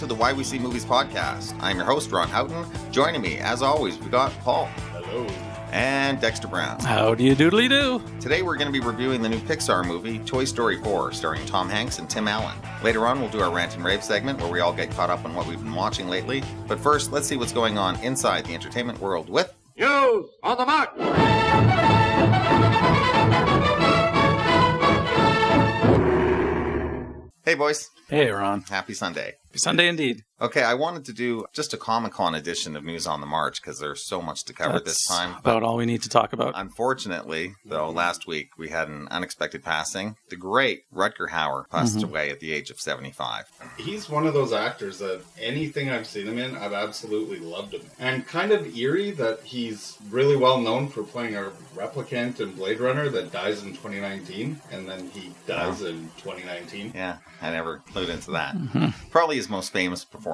to the Why We See Movies podcast. I'm your host, Ron Houghton. Joining me, as always, we got Paul. Hello. And Dexter Brown. How do you doodly do? Today we're going to be reviewing the new Pixar movie, Toy Story 4, starring Tom Hanks and Tim Allen. Later on, we'll do our rant and rave segment where we all get caught up on what we've been watching lately. But first, let's see what's going on inside the entertainment world with. News on the March. Hey, boys. Hey, Ron. Happy Sunday. Sunday indeed. Okay, I wanted to do just a Comic Con edition of News on the March because there's so much to cover That's this time. about all we need to talk about. Unfortunately, though, last week we had an unexpected passing. The great Rutger Hauer passed Mhm. away at the age of 75. He's one of those actors that anything I've seen him in, I've absolutely loved him. And kind of eerie that he's really well known for playing a replicant in Blade Runner that dies in 2019, and then he dies in 2019. Yeah, I never clued into that. Mhm. Probably his most famous performance,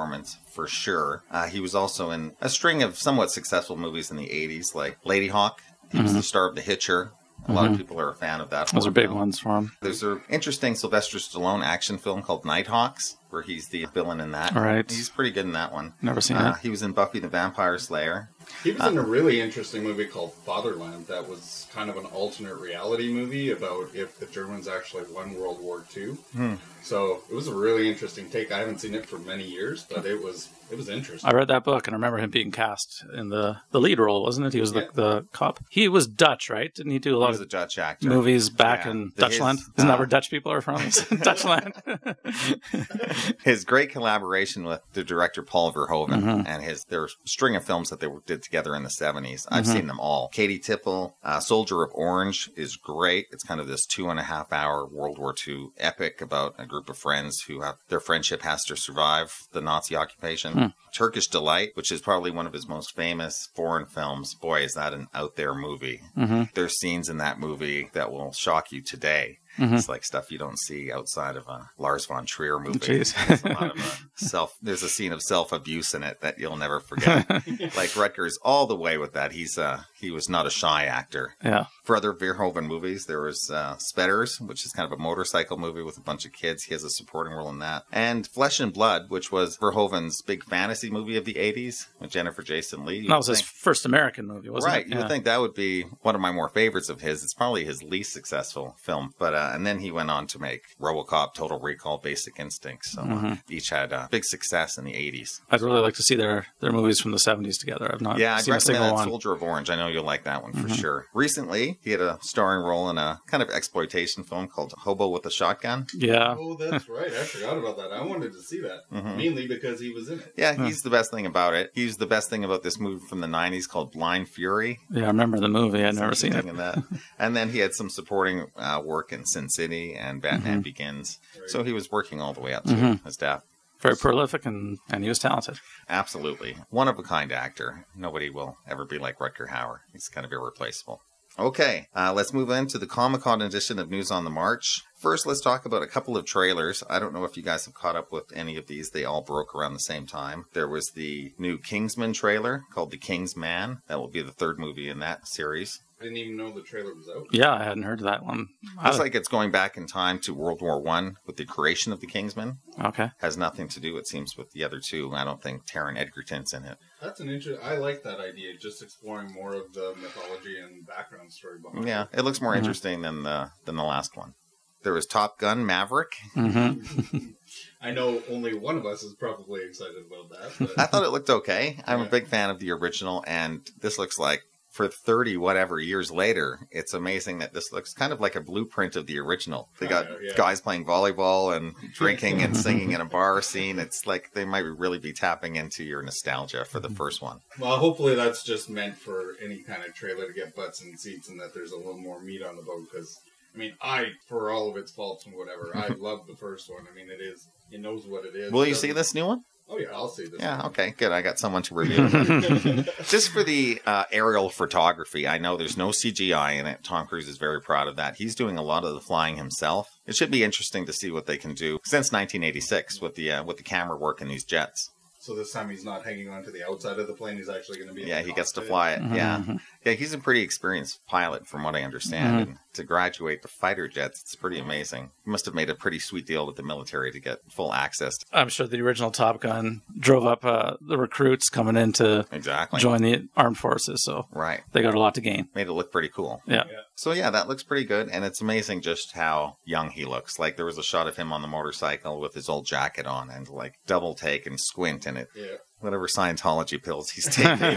for sure. Uh, he was also in a string of somewhat successful movies in the 80s, like Ladyhawke. He was Mhm. the star of The Hitcher. A lot of Mhm. people are a fan of that. Those are big film. ones for him. There's an interesting Sylvester Stallone action film called Nighthawks, where he's the villain in that. All right. He's pretty good in that one. Never seen Uh, it. he was in Buffy the Vampire Slayer. He was in a really interesting movie called Fatherland that was kind of an alternate reality movie about if the Germans actually won World War II. Hmm. So it was a really interesting take. I haven't seen it for many years, but it was it was interesting. I read that book and I remember him being cast in the, the lead role, wasn't it? He was Yeah. the, the cop. He was Dutch, right? Didn't he do a lot of a Dutch actor. movies back Yeah. in The- Dutchland? his, Isn't uh, that where Dutch people are from? Dutchland. his great collaboration with the director Paul Verhoeven Mhm. and his their string of films that they did together in the 70s. I've Mhm. seen them all. Keetje Tippel, uh, Soldier of Orange is great. It's kind of this two and a half hour World War II epic about a group of friends who have their friendship has to survive the Nazi occupation. Hmm. Turkish Delight, which is probably one of his most famous foreign films. Boy, is that an out there movie. hmm There's scenes in that movie that will shock you today. Hmm It's like stuff you don't see outside of a Lars von Trier movie. There's a lot of uh, self. There's a scene of self abuse in it that you'll never forget. like Rutgers, all the way with that. He's uh he was not a shy actor. yeah. For other Verhoeven movies, there was uh, Spetters, which is kind of a motorcycle movie with a bunch of kids. He has a supporting role in that, and Flesh and Blood, which was Verhoeven's big fantasy movie of the '80s with Jennifer Jason Lee. That was would his first American movie, wasn't it? right. it? You would think that would be one of my more favorites of his. It's probably his least successful film, but uh, and then he went on to make RoboCop, Total Recall, Basic Instinct. So uh, Mhm. each had uh, big success in the '80s. I'd really like to see their, their movies from the 70s together. I've not yeah, I'd seen a recommend single that one. Soldier of Orange. I know you'll like that one for Mhm. sure. Recently, he had a starring role in a kind of exploitation film called Hobo with a Shotgun. Yeah. Oh, that's right. I forgot about that. I wanted to see that Mhm. mainly because he was in it. Yeah, Huh. he's the best thing about it. He's the best thing about this movie from the '90s called Blind Fury. Yeah, I remember the movie. I'd never seen it. That. and then he had some supporting uh, work in Sin City and Batman Mhm. Begins. Right. So he was working all the way up to Mhm. his death. Very prolific and, and he was talented. Absolutely. One of a kind actor. Nobody will ever be like Rutger Hauer. He's kind of irreplaceable. Okay, uh, let's move into the Comic Con edition of News on the March. First, let's talk about a couple of trailers. I don't know if you guys have caught up with any of these. They all broke around the same time. There was the new Kingsman trailer called The King's Man. That will be the third movie in that series. I didn't even know the trailer was out. Yeah, I hadn't heard of that one. Looks I- like it's going back in time to World War One with the creation of the Kingsman. okay. Has nothing to do, it seems, with the other two. I don't think Taron Egerton's in it. That's an interesting. I like that idea. Just exploring more of the mythology and background story behind. Yeah, it looks more Mhm. interesting than the than the last one. There was Top Gun Maverick. hmm. I know only one of us is probably excited about that. But I thought it looked okay. I'm a big fan of the original, and this looks like for 30 whatever years later, it's amazing that this looks kind of like a blueprint of the original. They got yeah, guys playing volleyball and drinking and singing in a bar scene. It's like they might really be tapping into your nostalgia for the first one. well, hopefully that's just meant for any kind of trailer to get butts in seats, and that there's a little more meat on the bone. Because I mean, I, for all of its faults and whatever, I love the first one. I mean, it is. It knows what it is. Will It you see this new one? Oh yeah, I'll see this. Yeah, one. okay, good. I got someone to review. Just for the uh, aerial photography, I know there's no CGI in it. Tom Cruise is very proud of that. He's doing a lot of the flying himself. It should be interesting to see what they can do since 1986 with the uh, with the camera work in these jets. So this time he's not hanging on to the outside of the plane. He's actually going to be. Yeah, he gets to fly it. Yeah. Mhm. Yeah, he's a pretty experienced pilot from what I understand. Mhm. And to graduate to fighter jets, it's pretty amazing. He must have made a pretty sweet deal with the military to get full access. To- I'm sure the original Top Gun drove up uh, the recruits coming in to exactly. join the armed forces, so Right. they got a lot to gain. Made it look pretty cool. Yeah. Yeah. So yeah, that looks pretty good, and it's amazing just how young he looks. Like there was a shot of him on the motorcycle with his old jacket on, and like double take and squint, and it Yeah. whatever Scientology pills he's taking.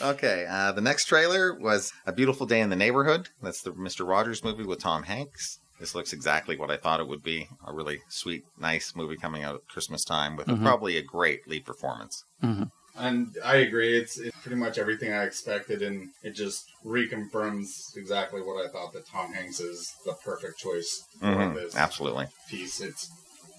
okay, uh, the next trailer was A Beautiful Day in the Neighborhood. That's the Mr. Rogers movie with Tom Hanks. This looks exactly what I thought it would be. A really sweet, nice movie coming out at Christmas time with Mhm. probably a great lead performance. And I agree. It's, it's pretty much everything I expected, and it just reconfirms exactly what I thought that Tom Hanks is the perfect choice for Mhm, this Absolutely. piece. It's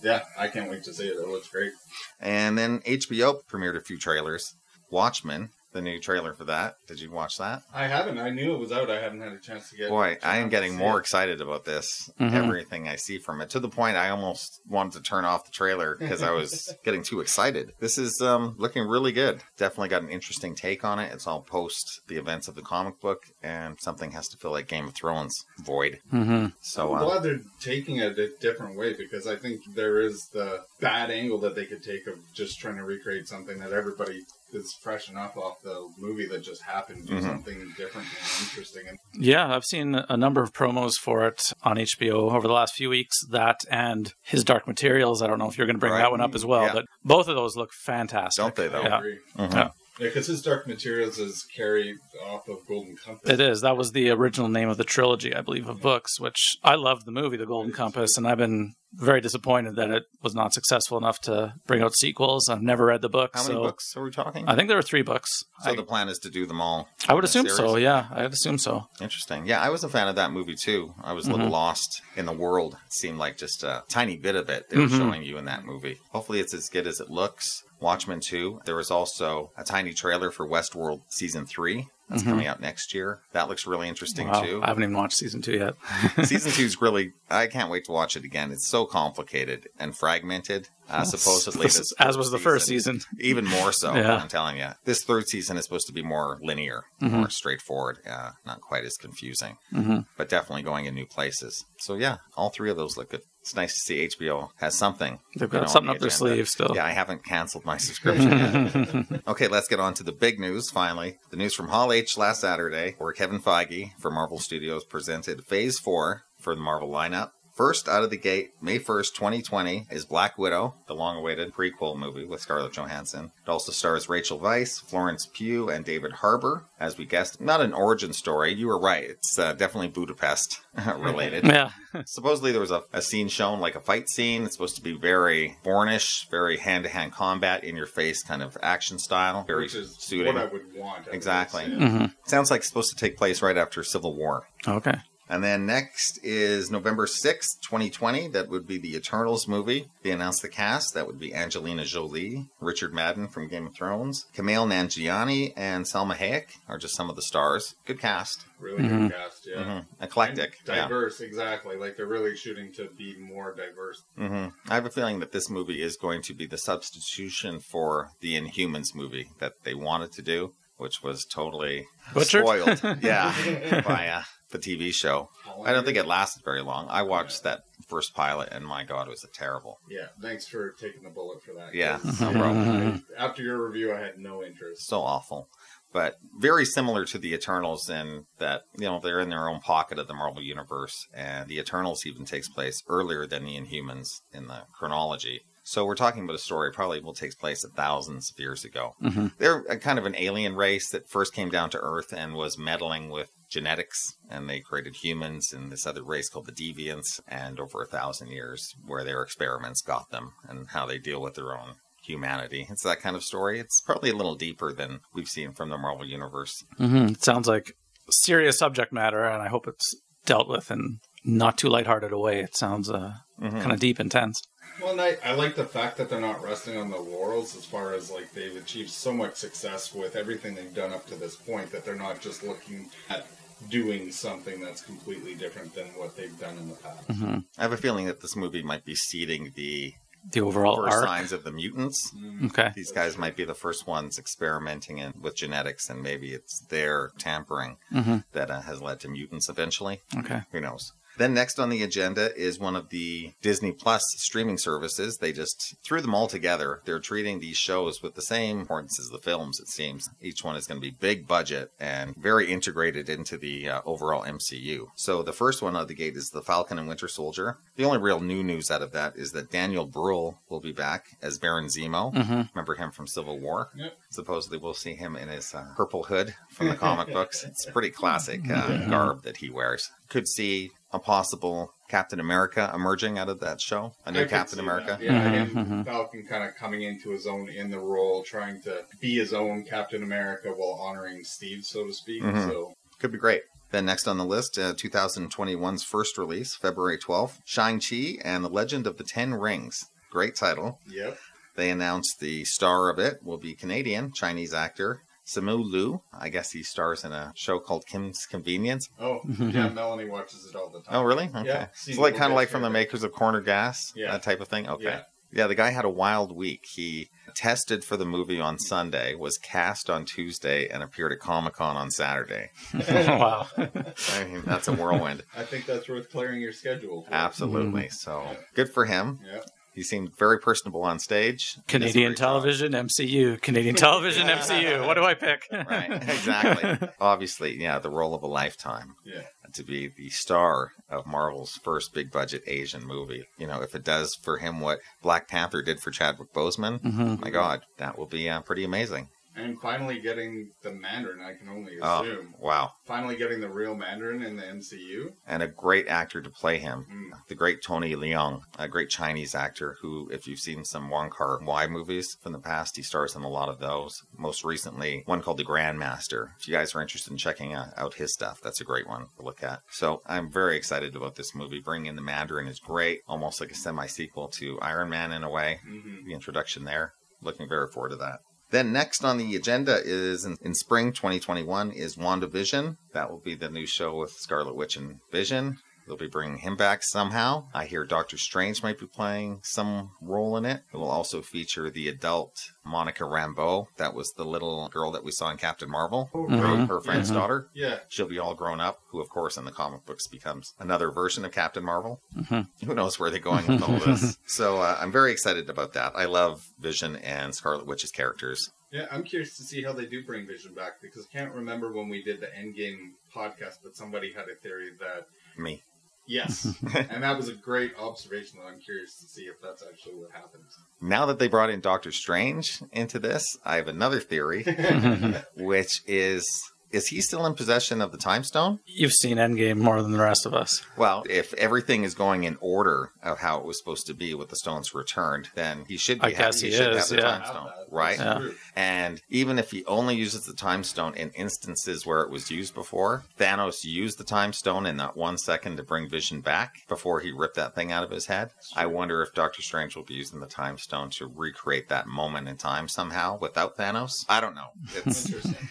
yeah, I can't wait to see it. It looks great. And then HBO premiered a few trailers. Watchmen, the new trailer for that. Did you watch that? I haven't. I knew it was out. I haven't had a chance to get. Boy, I am getting more it. excited about this. Mhm. Everything I see from it, to the point I almost wanted to turn off the trailer because I was getting too excited. This is um, looking really good. Definitely got an interesting take on it. It's all post the events of the comic book, and something has to fill like Game of Thrones void. hmm So, I'm uh, glad they're taking it a different way because I think there is the bad angle that they could take of just trying to recreate something that everybody is fresh enough off the movie that just happened. Do Mhm. something different and interesting. And Yeah, I've seen a number of promos for it on HBO over the last few weeks. That and his Dark Materials. I don't know if you're going to bring Right. that one up as well, Yeah. but both of those look fantastic. Don't they, though? I Yeah. agree. mhm. Yeah. Yeah, because his Dark Materials is carried off of Golden Compass. It is. That was the original name of the trilogy, I believe, of books, which I loved the movie, The Golden Compass, and I've been very disappointed that it was not successful enough to bring out sequels. I've never read the book, How many so books are we talking? I think there were three books. so I, the plan is to do them all. I would in a assume so. Yeah, I'd assume so. Interesting. Yeah, I was a fan of that movie too. I was a little Mhm. lost in the world. It seemed like just a tiny bit of it they were Mhm. showing you in that movie. Hopefully, it's as good as it looks. Watchmen 2. There was also a tiny trailer for Westworld Season 3. That's Mhm. coming out next year. That looks really interesting Wow, too. I haven't even watched season two yet. Season 2 is really, I can't wait to watch it again. It's so complicated and fragmented. Uh, supposedly, this as was the first season. even more so. Yeah. I'm telling you, this third season is supposed to be more linear, Mhm. more straightforward, uh, not quite as confusing, hmm but definitely going in new places. So yeah, all three of those look good. It's nice to see HBO has something. They've you got know, something up the their sleeve still. Yeah, I haven't canceled my subscription yet. okay, let's get on to the big news finally. The news from Hall H last Saturday, where Kevin Feige for Marvel Studios presented Phase 4 for the Marvel lineup. First out of the gate, May 1st, 2020, is Black Widow, the long awaited prequel movie with Scarlett Johansson. It also stars Rachel Weisz, Florence Pugh, and David Harbour. As we guessed, not an origin story. You were right. It's uh, definitely Budapest related. Yeah. Supposedly there was a, a scene shown, like a fight scene. It's supposed to be very Bournish, very hand to hand combat, in your face kind of action style. Very which is suiting. what I would want. I would Exactly. say. hmm Sounds like it's supposed to take place right after Civil War. Okay. And then next is November 6th, 2020. That would be the Eternals movie. They announced the cast. That would be Angelina Jolie, Richard Madden from Game of Thrones, Kumail Nanjiani, and Salma Hayek are just some of the stars. Good cast. Really Mhm. good cast. Yeah. hmm Eclectic. And yeah. diverse, exactly. Like they're really shooting to be more diverse. hmm I have a feeling that this movie is going to be the substitution for the Inhumans movie that they wanted to do, which was totally Butchered? spoiled. yeah, by uh, the TV show. I don't think it lasted very long. I watched that first pilot, and my God, it was it terrible. Yeah, thanks for taking the bullet for that. Yeah, 'cause, no problem. I- after your review, I had no interest. So awful. But very similar to the Eternals in that, you know, they're in their own pocket of the Marvel Universe, and the Eternals even takes place earlier than the Inhumans in the chronology. So we're talking about a story probably will take place thousands of years ago. hmm They're a kind of an alien race that first came down to Earth and was meddling with genetics, and they created humans and this other race called the Deviants. And over a thousand years, where their experiments got them and how they deal with their own humanity. It's that kind of story. It's probably a little deeper than we've seen from the Marvel Universe. hmm It sounds like serious subject matter, and I hope it's dealt with in not too lighthearted a way. It sounds uh, Mhm. kind of deep, intense. Well, and I, I like the fact that they're not resting on the laurels as far as like they've achieved so much success with everything they've done up to this point that they're not just looking at doing something that's completely different than what they've done in the past. hmm I have a feeling that this movie might be seeding the the overall first arc. signs of the mutants. Okay. These guys might be the first ones experimenting in, with genetics, and maybe it's their tampering hmm that uh, has led to mutants eventually. Okay. Who knows? Then next on the agenda is one of the Disney Plus streaming services. They just threw them all together. They're treating these shows with the same importance as the films, it seems. Each one is going to be big budget and very integrated into the uh, overall MCU. So the first one out of the gate is The Falcon and Winter Soldier. The only real new news out of that is that Daniel Bruhl will be back as Baron Zemo. hmm Remember him from Civil War? Yep. Supposedly we'll see him in his uh, purple hood from the comic books. It's pretty classic uh, garb that he wears. Could see a possible Captain America emerging out of that show. A I new could Captain America. that. Yeah, Mhm, him, mhm. Falcon kind of coming into his own in the role, trying to be his own Captain America while honoring Steve, so to speak. Mhm. So Could be great. Then next on the list, uh, 2021's first release, February 12th, Shang-Chi and the Legend of the Ten Rings. Great title. Yep. They announced the star of it will be Canadian, Chinese actor Simu Liu. I guess he stars in a show called Kim's Convenience. Oh, yeah. Melanie watches it all the time. Oh, really? Okay. Yeah, it's like kind of like from the makers of Corner Gas, Yeah. that type of thing. Okay. Yeah. Yeah, the guy had a wild week. He tested for the movie on Sunday, was cast on Tuesday, and appeared at Comic Con on Saturday. wow. I mean, that's a whirlwind. I think that's worth clearing your schedule. For. Absolutely. Mm-hmm. So good for him. Yeah. He seemed very personable on stage. He does a Canadian great job. television, MCU. Canadian television, MCU. What do I pick? Right, exactly. Obviously, yeah, the role of a lifetime Yeah. to be the star of Marvel's first big budget Asian movie. You know, if it does for him what Black Panther did for Chadwick Boseman, hmm my God, that will be uh, pretty amazing. And finally getting the Mandarin, I can only assume. Oh, assume. wow. Finally getting the real Mandarin in the MCU. And a great actor to play him. Mm. The great Tony Leung, a great Chinese actor who, if you've seen some Wong Kar Wai movies from the past, he stars in a lot of those. Most recently, one called The Grandmaster. If you guys are interested in checking out his stuff, that's a great one to look at. So I'm very excited about this movie. Bringing in the Mandarin is great, almost like a semi sequel to Iron Man in a way. hmm The introduction there. Looking very forward to that. Then next on the agenda is in, in spring 2021 is WandaVision. That will be the new show with Scarlet Witch and Vision. They'll be bringing him back somehow. I hear Doctor Strange might be playing some role in it. It will also feature the adult Monica Rambeau. That was the little girl that we saw in Captain Marvel, Oh, right. her friend's Mhm. daughter. Yeah. She'll be all grown up, who, of course, in the comic books becomes another version of Captain Marvel. Mhm. Who knows where they're going with all this? so uh, I'm very excited about that. I love Vision and Scarlet Witch's characters. Yeah, I'm curious to see how they do bring Vision back because I can't remember when we did the Endgame podcast, but somebody had a theory that Me. Yes, and that was a great observation. That I'm curious to see if that's actually what happens. Now that they brought in Doctor Strange into this, I have another theory, which is is he still in possession of the time stone? You've seen Endgame more than the rest of us. Well, if everything is going in order of how it was supposed to be with the stones returned, then he should be I have- guess he, he should is, have the yeah. time stone, right? Yeah. And even if he only uses the time stone in instances where it was used before, Thanos used the time stone in that one second to bring Vision back before he ripped that thing out of his head. I wonder if Doctor Strange will be using the time stone to recreate that moment in time somehow without Thanos. I don't know. It's Interesting.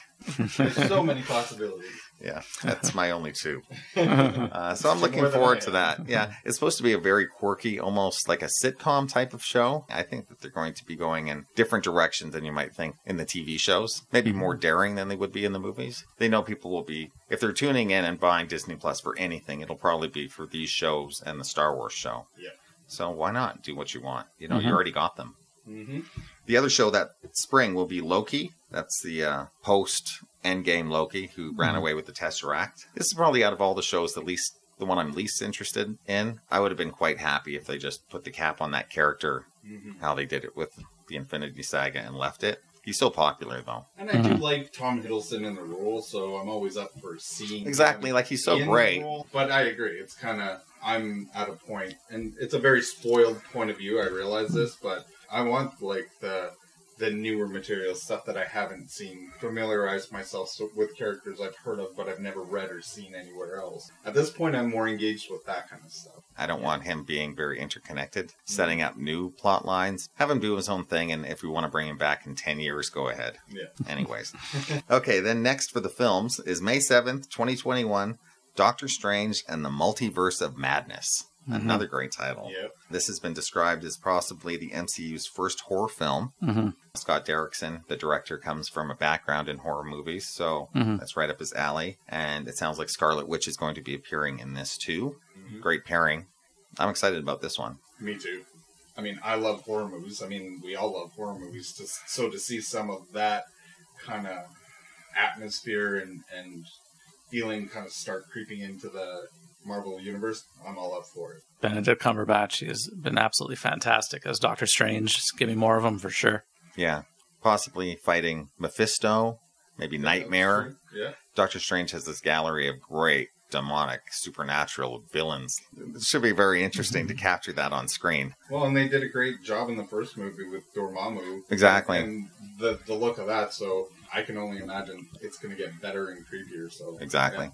There's so many possibilities. yeah, that's my only two. Uh, so I'm looking forward to that. Yeah, it's supposed to be a very quirky, almost like a sitcom type of show. I think that they're going to be going in different directions than you might think in the TV shows. Maybe more daring than they would be in the movies. They know people will be, if they're tuning in and buying Disney Plus for anything, it'll probably be for these shows and the Star Wars show. Yeah. So why not do what you want? You know, Mhm. you already got them. hmm The other show that spring will be Loki. That's the uh, post Endgame Loki who ran Mhm. away with the Tesseract. This is probably out of all the shows the least, the one I'm least interested in. I would have been quite happy if they just put the cap on that character, hmm how they did it with the Infinity Saga, and left it. He's so popular though. And I do Mhm. like Tom Hiddleston in the role, so I'm always up for seeing Exactly, him like he's so great. role. But I agree, it's kind of I'm at a point, and it's a very spoiled point of view. I realize this, but I want like the the newer material stuff that I haven't seen, familiarize myself with characters I've heard of but I've never read or seen anywhere else. At this point, I'm more engaged with that kind of stuff. I don't want him being very interconnected, mm-hmm. setting up new plot lines. Have him do his own thing, and if we want to bring him back in 10 years, go ahead. Yeah. Anyways. okay, then next for the films is May 7th, 2021, Doctor Strange and the Multiverse of Madness. Another great title. Yep. This has been described as possibly the MCU's first horror film. hmm Scott Derrickson, the director, comes from a background in horror movies, so Mhm. that's right up his alley. And it sounds like Scarlet Witch is going to be appearing in this too. Mhm. Great pairing. I'm excited about this one. Me too. I mean, I love horror movies. I mean, we all love horror movies. Just so to see some of that kind of atmosphere and and feeling kind of start creeping into the Marvel universe, I'm all up for it. Benedict Cumberbatch he has been absolutely fantastic as Doctor Strange. Just give me more of him for sure. Yeah, possibly fighting Mephisto, maybe Nightmare. Yeah. Doctor Strange has this gallery of great demonic supernatural villains. It should be very interesting to mhm. capture that on screen. Well, and they did a great job in the first movie with Dormammu. Exactly. And the the look of that, so I can only imagine it's going to get better and creepier. So Exactly. yeah,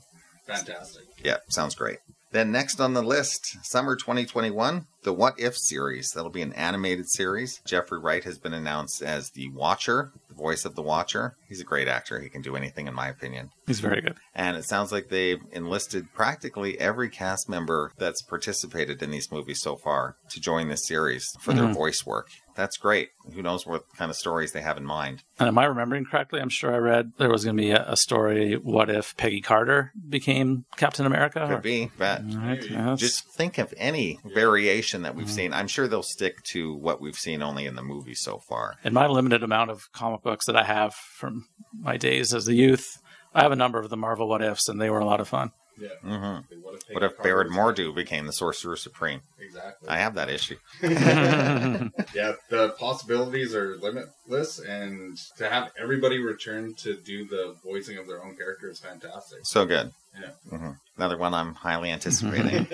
fantastic. Yeah, sounds great. Then next on the list, summer 2021, the What If series. That'll be an animated series. Jeffrey Wright has been announced as the Watcher, the voice of the Watcher. He's a great actor. He can do anything, in my opinion. He's very good. And it sounds like they've enlisted practically every cast member that's participated in these movies so far to join this series for their Mhm. voice work. That's great. Who knows what kind of stories they have in mind? And am I remembering correctly? I'm sure I read there was going to be a, a story. What if Peggy Carter became Captain America? Could be, but All right, Maybe. yes. just think of any variation that we've Mhm. seen. I'm sure they'll stick to what we've seen only in the movie so far. in my limited amount of comic books that I have from my days as a youth, I have a number of the Marvel What Ifs, and they were a lot of fun. Yeah. hmm What if, What if Baron Mordo became the Sorcerer Supreme? Exactly. I have that issue. yeah, the possibilities are limitless, and to have everybody return to do the voicing of their own character is fantastic. So good. Yeah. hmm Another one I'm highly anticipating.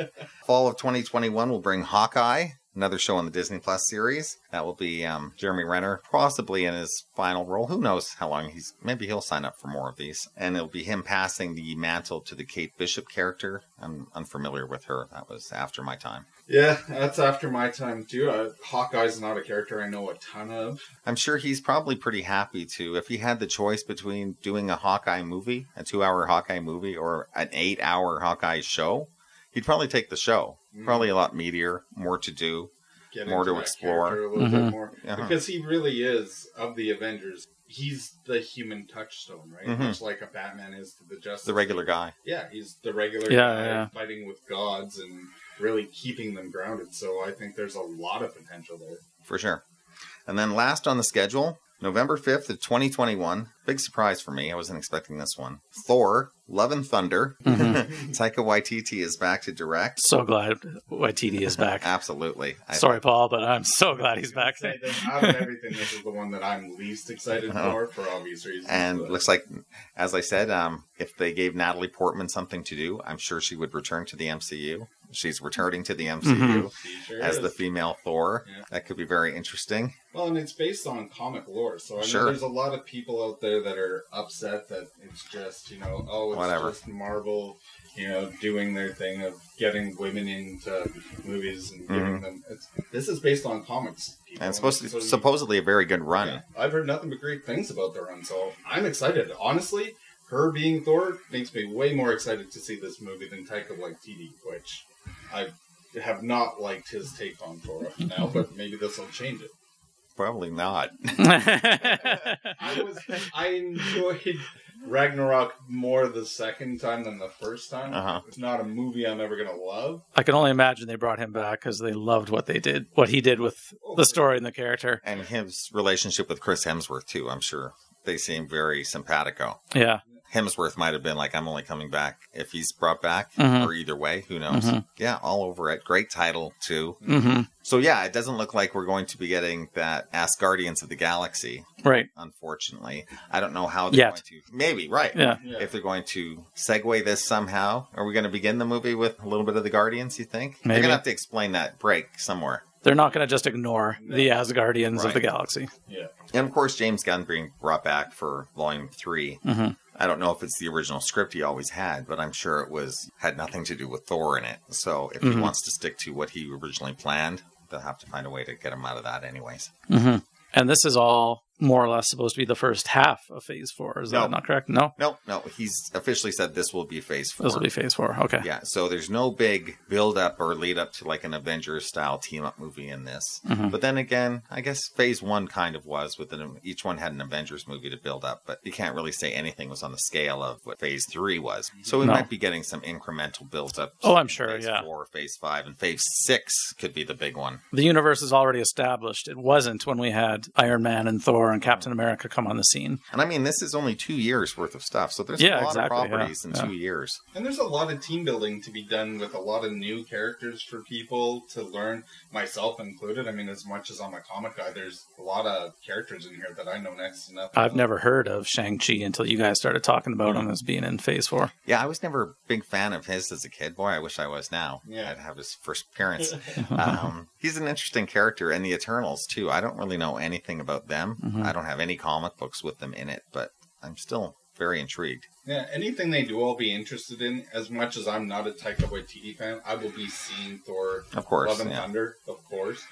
Fall of 2021 will bring Hawkeye, another show on the Disney Plus series. That will be um, Jeremy Renner, possibly in his final role. Who knows how long he's? Maybe he'll sign up for more of these. And it'll be him passing the mantle to the Kate Bishop character. I'm unfamiliar with her. That was after my time. Yeah, that's after my time too. Uh, Hawkeye's not a character I know a ton of. I'm sure he's probably pretty happy to. If he had the choice between doing a Hawkeye movie, a two hour Hawkeye movie, or an eight hour Hawkeye show, he'd probably take the show. Mm. Probably a lot meatier, more to do. Get More to explore. a little Mhm. bit more Uh-huh. because he really is of the Avengers. He's the human touchstone, right? Mhm. Much like a Batman is to the Justice. The regular League. guy. Yeah, he's the regular Yeah, guy yeah. fighting with gods and really keeping them grounded. So I think there's a lot of potential there. for sure. And then last on the schedule, November 5th of 2021. Big surprise for me. I wasn't expecting this one. Thor, Love and Thunder. Mhm. Taika Waititi is back to direct. so glad Waititi is back. Absolutely. I- Sorry, Paul, but I'm so glad he's back. Say that out of everything, this is the one that I'm least excited Oh. for, for obvious reasons. And but- looks like, as I said, um, if they gave Natalie Portman something to do, I'm sure she would return to the MCU. She's returning to the MCU Mhm. Sure as is. the female Thor. Yeah. That could be very interesting. Well, and it's based on comic lore, so I mean, Sure. there's a lot of people out there that are upset that it's just you know, oh, it's Whatever. just Marvel, you know, doing their thing of getting women into movies and giving Mhm. them. It's, this is based on comics, people, And it's supposed to so be supposedly a very good run. yeah, I've heard nothing but great things about the run, so I'm excited. Honestly, her being Thor makes me way more excited to see this movie than Taika Waititi, which I have not liked his take on Thor now, but maybe this will change it. Probably not. I was I enjoyed Ragnarok more the second time than the first time. Uh-huh. It's not a movie I'm ever gonna love. I can only imagine they brought him back because they loved what they did, what he did with the story and the character. And his relationship with Chris Hemsworth, too, I'm sure. They seem very simpatico. Yeah. Hemsworth might have been like, I'm only coming back if he's brought back, Mhm. or either way, who knows? Mhm. Yeah, all over it. Great title, too. hmm So, yeah, it doesn't look like we're going to be getting that Asgardians of the Galaxy, Right. unfortunately. I don't know how they're Yet. going to. Maybe, right. Yeah. Yeah. If they're going to segue this somehow. Are we going to begin the movie with a little bit of the Guardians, you think? They're Maybe. going to have to explain that break somewhere. They're not going to just ignore the Asgardians of the galaxy. yeah. And of course, James Gunn being brought back for Volume 3. hmm I don't know if it's the original script he always had, but I'm sure it was had nothing to do with Thor in it. So if he Mhm. wants to stick to what he originally planned, they'll have to find a way to get him out of that anyways. hmm And this is all more or less supposed to be the first half of Phase Four. Is No. that not correct? No, No, no, he's officially said this will be phase four. this will be Phase Four. Okay. Yeah, so there's no big build up or lead up to like an Avengers style team up movie in this. Mhm. But then again, I guess phase one kind of was with an, each one had an Avengers movie to build up, but you can't really say anything was on the scale of what phase three was. So we No. might be getting some incremental build up. Oh, I'm sure, Phase yeah. Four, phase five, and phase six could be the big one. The universe is already established. It wasn't when we had Iron Man and Thor and mm-hmm. Captain America come on the scene. And I mean, this is only two years worth of stuff, so there's Yeah, a lot exactly, of yeah, properties in yeah. two years. And there's a lot of team building to be done with a lot of new characters for people to learn, myself included. I mean, as much as I'm a comic guy, there's a lot of characters in here that I know next to nothing. I've about. never heard of Shang-Chi until you guys started talking about him mm-hmm. as being in Phase 4. Yeah, I was never a big fan of his as a kid. Boy, I wish I was now. Yeah. I'd have his first appearance. um, he's an interesting character, and the Eternals too. I don't really know anything about them. Mm-hmm. Mhm. I don't have any comic books with them in it, but I'm still very intrigued. Yeah, anything they do, I'll be interested in. As much as I'm not a Taika Waititi fan, I will be seeing Thor Of course, Love and yeah. Thunder, of course.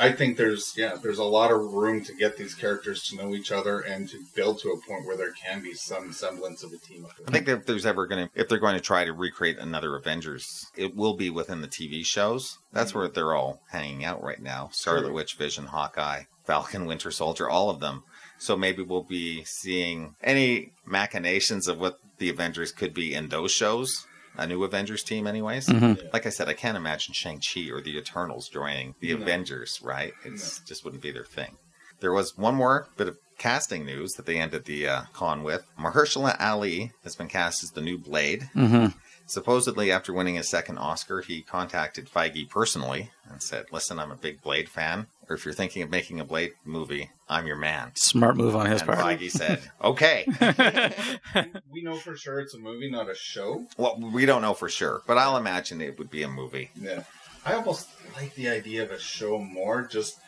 I think there's yeah, there's a lot of room to get these characters to know each other and to build to a point where there can be some semblance of a team up. I think if there's ever going to, if they're going to try to recreate another Avengers, it will be within the TV shows. That's where they're all hanging out right now. Scarlet True. Witch, Vision, Hawkeye, Falcon, Winter Soldier, all of them. So maybe we'll be seeing any machinations of what the Avengers could be in those shows. A new Avengers team, anyways. Mhm. Like I said, I can't imagine Shang Chi or the Eternals joining the No. Avengers. Right? It's just wouldn't be their thing. There was one more bit of casting news that they ended the uh, con with. Mahershala Ali has been cast as the new Blade. hmm Supposedly, after winning his second Oscar, he contacted Feige personally and said, "Listen, I'm a big Blade fan. Or if you're thinking of making a Blade movie, I'm your man." Smart move on his And part. Feige said, "Okay." we know for sure it's a movie, not a show. well, we don't know for sure, but I'll imagine it would be a movie. Yeah, I almost like the idea of a show more, just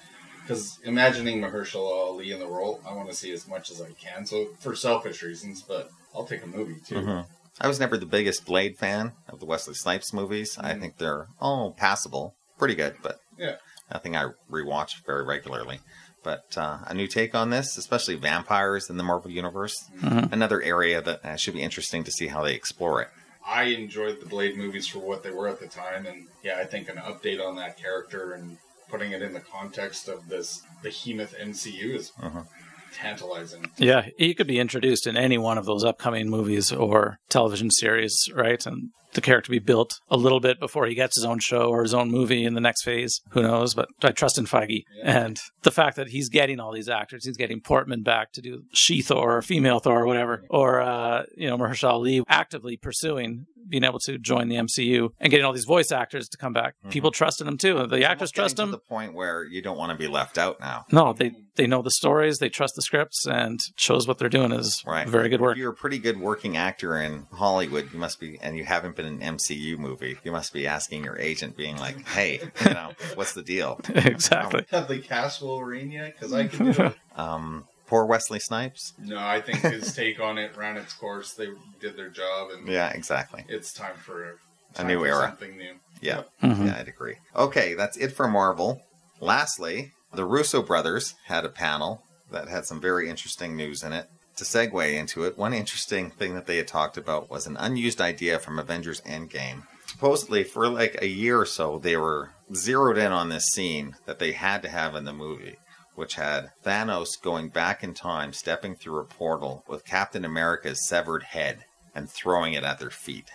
because imagining Mahershala Ali in the role, I want to see as much as I can. So for selfish reasons, but I'll take a movie too. Mhm. I was never the biggest Blade fan of the Wesley Snipes movies. I Mhm. think they're all passable, pretty good, but Yeah. nothing I rewatch very regularly. But uh, a new take on this, especially vampires in the Marvel Universe, Mhm. another area that uh, should be interesting to see how they explore it. I enjoyed the Blade movies for what they were at the time, and yeah, I think an update on that character and putting it in the context of this behemoth MCU is Mhm. Tantalizing. Yeah, he could be introduced in any one of those upcoming movies or television series, right? And the character be built a little bit before he gets his own show or his own movie in the next phase. Who knows? But I trust in Feige. Yeah. And the fact that he's getting all these actors, he's getting Portman back to do she Thor or female Thor or whatever, or, uh, you know, Mahershala Ali actively pursuing being able to join the MCU and getting all these voice actors to come back. Mhm. People trusted him too. The It's actors trust to him. the point where you don't want to be left out now. No, they they know the stories, they trust the scripts, and shows what they're doing is Right. very good work. If you're a pretty good working actor in Hollywood, you must be, and you haven't been in an MCU movie, you must be asking your agent, being like, "Hey, you know, what's the deal?" exactly. Have they cast Wolverine yet? Because I can do it. Um, poor Wesley Snipes. No, I think his take on it ran its course. They did their job, and Yeah, exactly. it's time for A new for era. something new. Yeah, Mhm. yeah, I'd agree. Okay, that's it for Marvel. Lastly, the Russo brothers had a panel that had some very interesting news in it. To segue into it, one interesting thing that they had talked about was an unused idea from Avengers Endgame. Supposedly, for like a year or so, they were zeroed in on this scene that they had to have in the movie, which had Thanos going back in time, stepping through a portal with Captain America's severed head and throwing it at their feet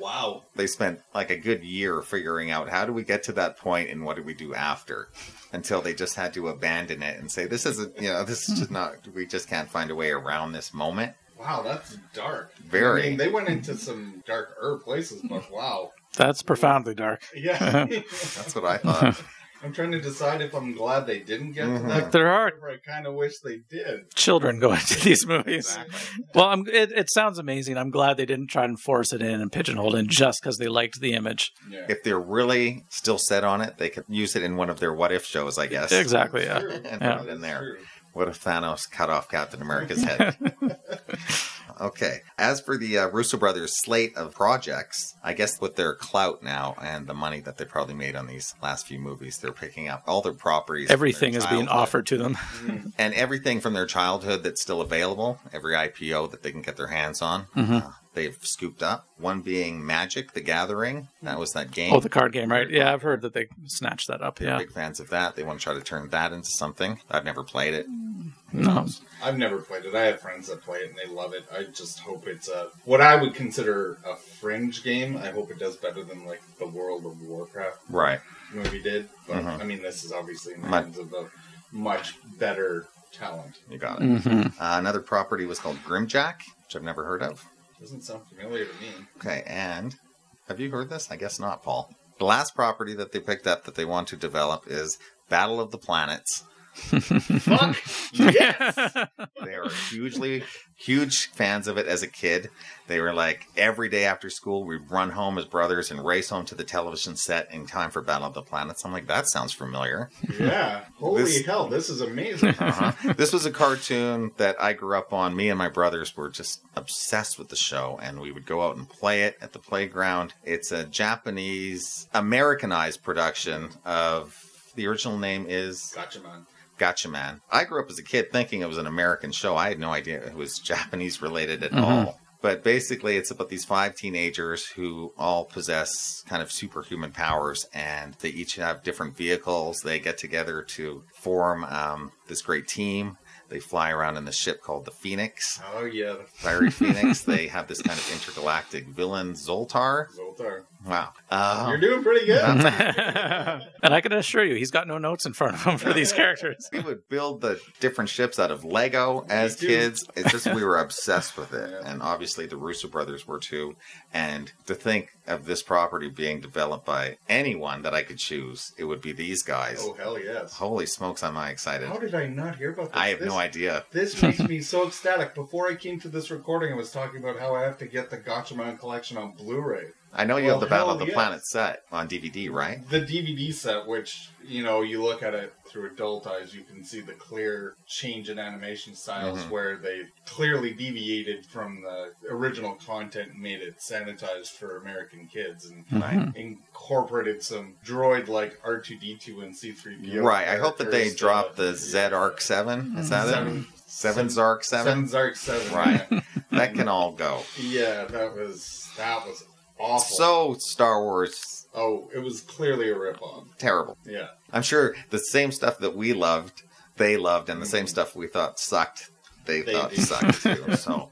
Wow. they spent like a good year figuring out how do we get to that point and what do we do after until they just had to abandon it and say this isn't you know this is just not we just can't find a way around this moment Wow, that's dark. Very. I mean, they went into some darker places, but wow. That's profoundly dark. Yeah. that's what i thought I'm trying to decide if I'm glad they didn't get Mhm. to Like that. there are I kind of wish they did. children going to these movies. exactly Well, I'm, it, it sounds amazing. I'm glad they didn't try and force it in and pigeonhole it in just because they liked the image. Yeah. if they're really still set on it they could use it in one of their what if shows i guess Exactly. Yeah. And Yeah. put it in there True. What if Thanos cut off Captain America's head? okay. As for the uh, Russo brothers' slate of projects, I guess with their clout now and the money that they probably made on these last few movies, they're picking up all their properties. from their Everything is being offered to them. and everything from their childhood that's still available, every IPO that they can get their hands on, Mm-hmm. uh, they've scooped up. One being Magic: The Gathering. That was that game. Oh, the card game, right? Yeah, I've heard that they snatched that up. They're Yeah. big fans of that. They want to try to turn that into something. I've never played it. No. I've never played it. I have friends that play it and they love it. I just hope it's a what I would consider a fringe game. I hope it does better than like the World of Warcraft Right. movie did. But Mhm. I mean, this is obviously in the Mu- hands of a much better talent. You got it. hmm Uh, another property was called Grimjack, which I've never heard of. Doesn't sound familiar to me. Okay, and have you heard this? I guess not, Paul. The last property that they picked up that they want to develop is Battle of the Planets. Fuck yes. They were hugely, huge fans of it as a kid. They were like, every day after school, we'd run home as brothers and race home to the television set in time for Battle of the Planets. I'm like, that sounds familiar. yeah. Holy This- hell, this is amazing. Uh-huh. this was a cartoon that I grew up on. Me and my brothers were just obsessed with the show, and we would go out and play it at the playground. It's a Japanese Americanized production of the original name is Gatchaman. Gatchaman. I grew up as a kid thinking it was an American show. I had no idea it was Japanese related at Mhm. all. But basically, it's about these five teenagers who all possess kind of superhuman powers, and they each have different vehicles. They get together to form um, this great team. They fly around in the ship called the Phoenix, Oh yeah, Fiery Phoenix. They have this kind of intergalactic villain, Zoltar. Zoltar. Wow. Uh, You're doing pretty good. and I can assure you, he's got no notes in front of him for these characters. we would build the different ships out of Lego as kids. It's just we were obsessed with it, Yeah. and obviously the Russo brothers were too. And to think of this property being developed by anyone that I could choose, it would be these guys. Oh hell yes. Holy smokes, am I excited! How did I not hear about this? I have This- no idea. This makes me so ecstatic. Before I came to this recording, I was talking about how I have to get the Gatchaman collection on Blu-ray. I know you Well, have the Battle of the yes. Planet set on DVD, right? The DVD set, which you know, you look at it through adult eyes, you can see the clear change in animation styles Mhm. where they clearly deviated from the original content and made it sanitized for American kids and Mhm. incorporated some droid-like R2D2 and C3PO. Right. I hope that they characters, dropped uh, the Z Arc Seven. Is that Seven. it? Seven Zark Seven. Seven Zark Seven. Right. that can all go. Yeah, that was that was awful. So Star Wars oh, it was clearly a ripoff. terrible. Yeah, I'm sure the same stuff that we loved, they loved, and the same Mhm. stuff we thought sucked, they, They thought did. sucked too. So,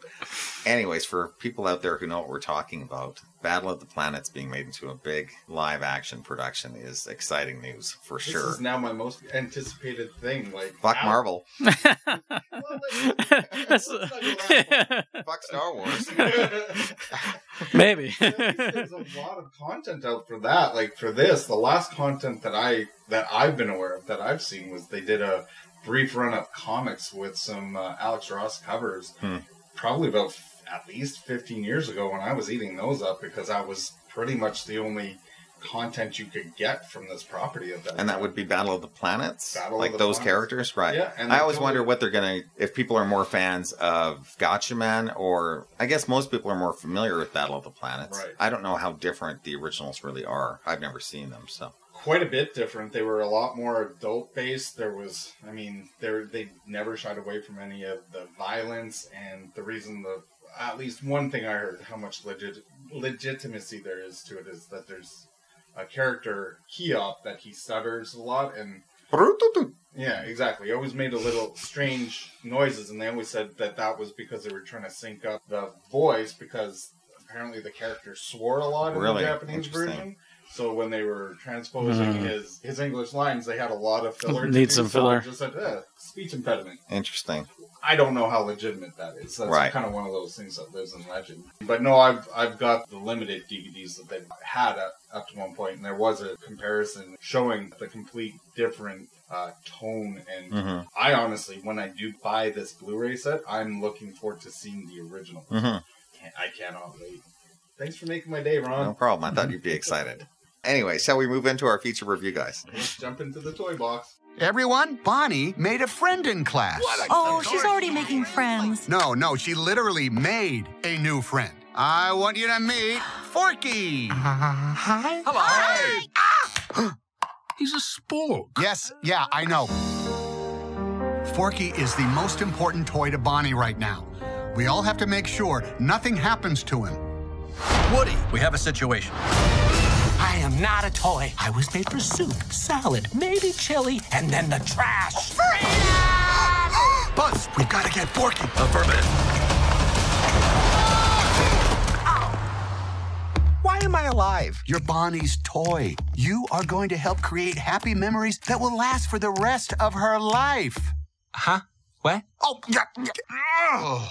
anyways, for people out there who know what we're talking about, Battle of the Planets being made into a big live action production is exciting news for this sure. is now my most anticipated thing. Like Fuck ow. Marvel. Well, let's- let's not go that Fuck Star Wars. Maybe. There's a lot of content out for that. Like for this, the last content that I that I've been aware of that I've seen was they did a brief run of comics with some uh, Alex Ross covers, Hmm. probably about f- at least 15 years ago when I was eating those up because that was pretty much the only content you could get from this property of that. And that would be Battle of the Planets, Battle of like the those Planets. characters, right? Yeah, and I always wonder what they're gonna. If people are more fans of Gatchaman, or I guess most people are more familiar with Battle of the Planets. Right. I don't know how different the originals really are. I've never seen them, so quite a bit different. They were a lot more adult based. There was, I mean, they they never shied away from any of the violence, and the reason the at least one thing I heard how much legit legitimacy there is to it is that there's a character Keyop that he stutters a lot and. Yeah, exactly. He always made a little strange noises, and they always said that that was because they were trying to sync up the voice because apparently the character swore a lot in Really? the Japanese version. So when they were transposing Hmm. his his English lines, they had a lot of filler. Need some filler. Just said eh, speech impediment. Interesting. I don't know how legitimate that is. That's Right. kind of one of those things that lives in legend. But no, I've I've got the limited DVDs that they've had up, up to one point, and there was a comparison showing the complete different uh, tone. And hmm I honestly, when I do buy this Blu-ray set, I'm looking forward to seeing the original. hmm I cannot wait. Thanks for making my day, Ron. No problem. I thought you'd be excited. Anyway, shall we move into our feature review, guys? Let's jump into the toy box. Everyone, Bonnie made a friend in class. Oh, she's already making friends. No, no, she literally made a new friend. I want you to meet Forky. Hi. Hello. Ah, he's a spook. Yes, yeah, I know. Forky is the most important toy to Bonnie right now. We all have to make sure nothing happens to him. Woody, we have a situation. I am not a toy. I was made for soup, salad, maybe chili, and then the trash. Buzz, we've got to get Forky. Affirmative. Why am I alive? You're Bonnie's toy. You are going to help create happy memories that will last for the rest of her life. Huh? What? Oh, yeah. yeah.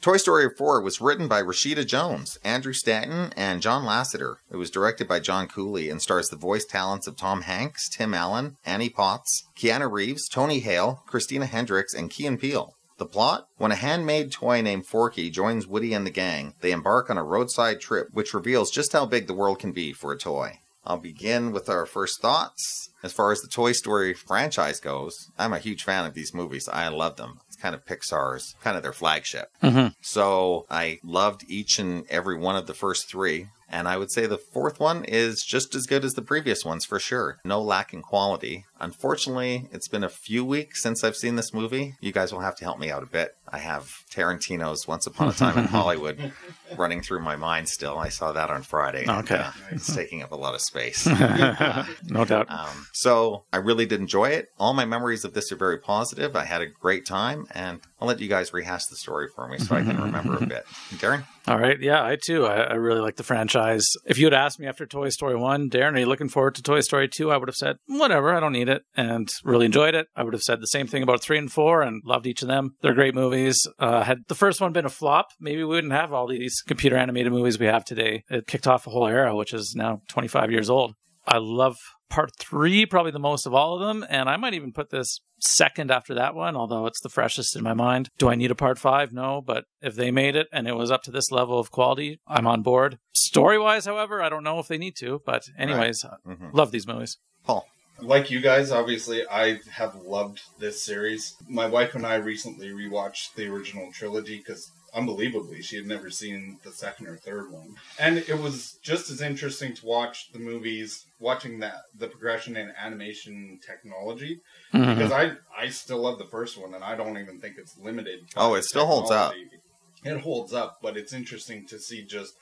Toy Story 4 was written by Rashida Jones, Andrew Stanton, and John Lasseter. It was directed by John Cooley and stars the voice talents of Tom Hanks, Tim Allen, Annie Potts, Keanu Reeves, Tony Hale, Christina Hendricks, and Key and Peele. The plot? When a handmade toy named Forky joins Woody and the gang, they embark on a roadside trip which reveals just how big the world can be for a toy. I'll begin with our first thoughts. As far as the Toy Story franchise goes, I'm a huge fan of these movies. I love them. Kind of Pixar's, kind of their flagship. Mm-hmm. So I loved each and every one of the first three. And I would say the fourth one is just as good as the previous ones for sure. No lack in quality. Unfortunately, it's been a few weeks since I've seen this movie. You guys will have to help me out a bit. I have Tarantino's Once Upon a Time in Hollywood running through my mind still. I saw that on Friday. and, Okay. uh, it's taking up a lot of space. no doubt. Um, so I really did enjoy it. All my memories of this are very positive. I had a great time, and I'll let you guys rehash the story for me so I can remember a bit. Darren, All right. Yeah, I too. I, I really like the franchise. If you had asked me after Toy Story 1, Darren, are you looking forward to Toy Story 2? I would have said, whatever, I don't need it, and really enjoyed it. I would have said the same thing about 3 and 4 and loved each of them. They're great movies. Uh, had the first one been a flop, maybe we wouldn't have all these computer animated movies we have today. It kicked off a whole era, which is now 25 years old. I love part three probably the most of all of them, and I might even put this second after that one, although it's the freshest in my mind. Do I need a part five? No, but if they made it and it was up to this level of quality, I'm on board. Story wise, however, I don't know if they need to, but anyways, Mhm. love these movies. Paul. Like you guys, obviously, I have loved this series. My wife and I recently rewatched the original trilogy because, unbelievably, she had never seen the second or third one, and it was just as interesting to watch the movies, watching that the progression in animation technology. Mhm. Because I I still love the first one, and I don't even think it's limited. Oh, it still holds up. It holds up, but it's interesting to see just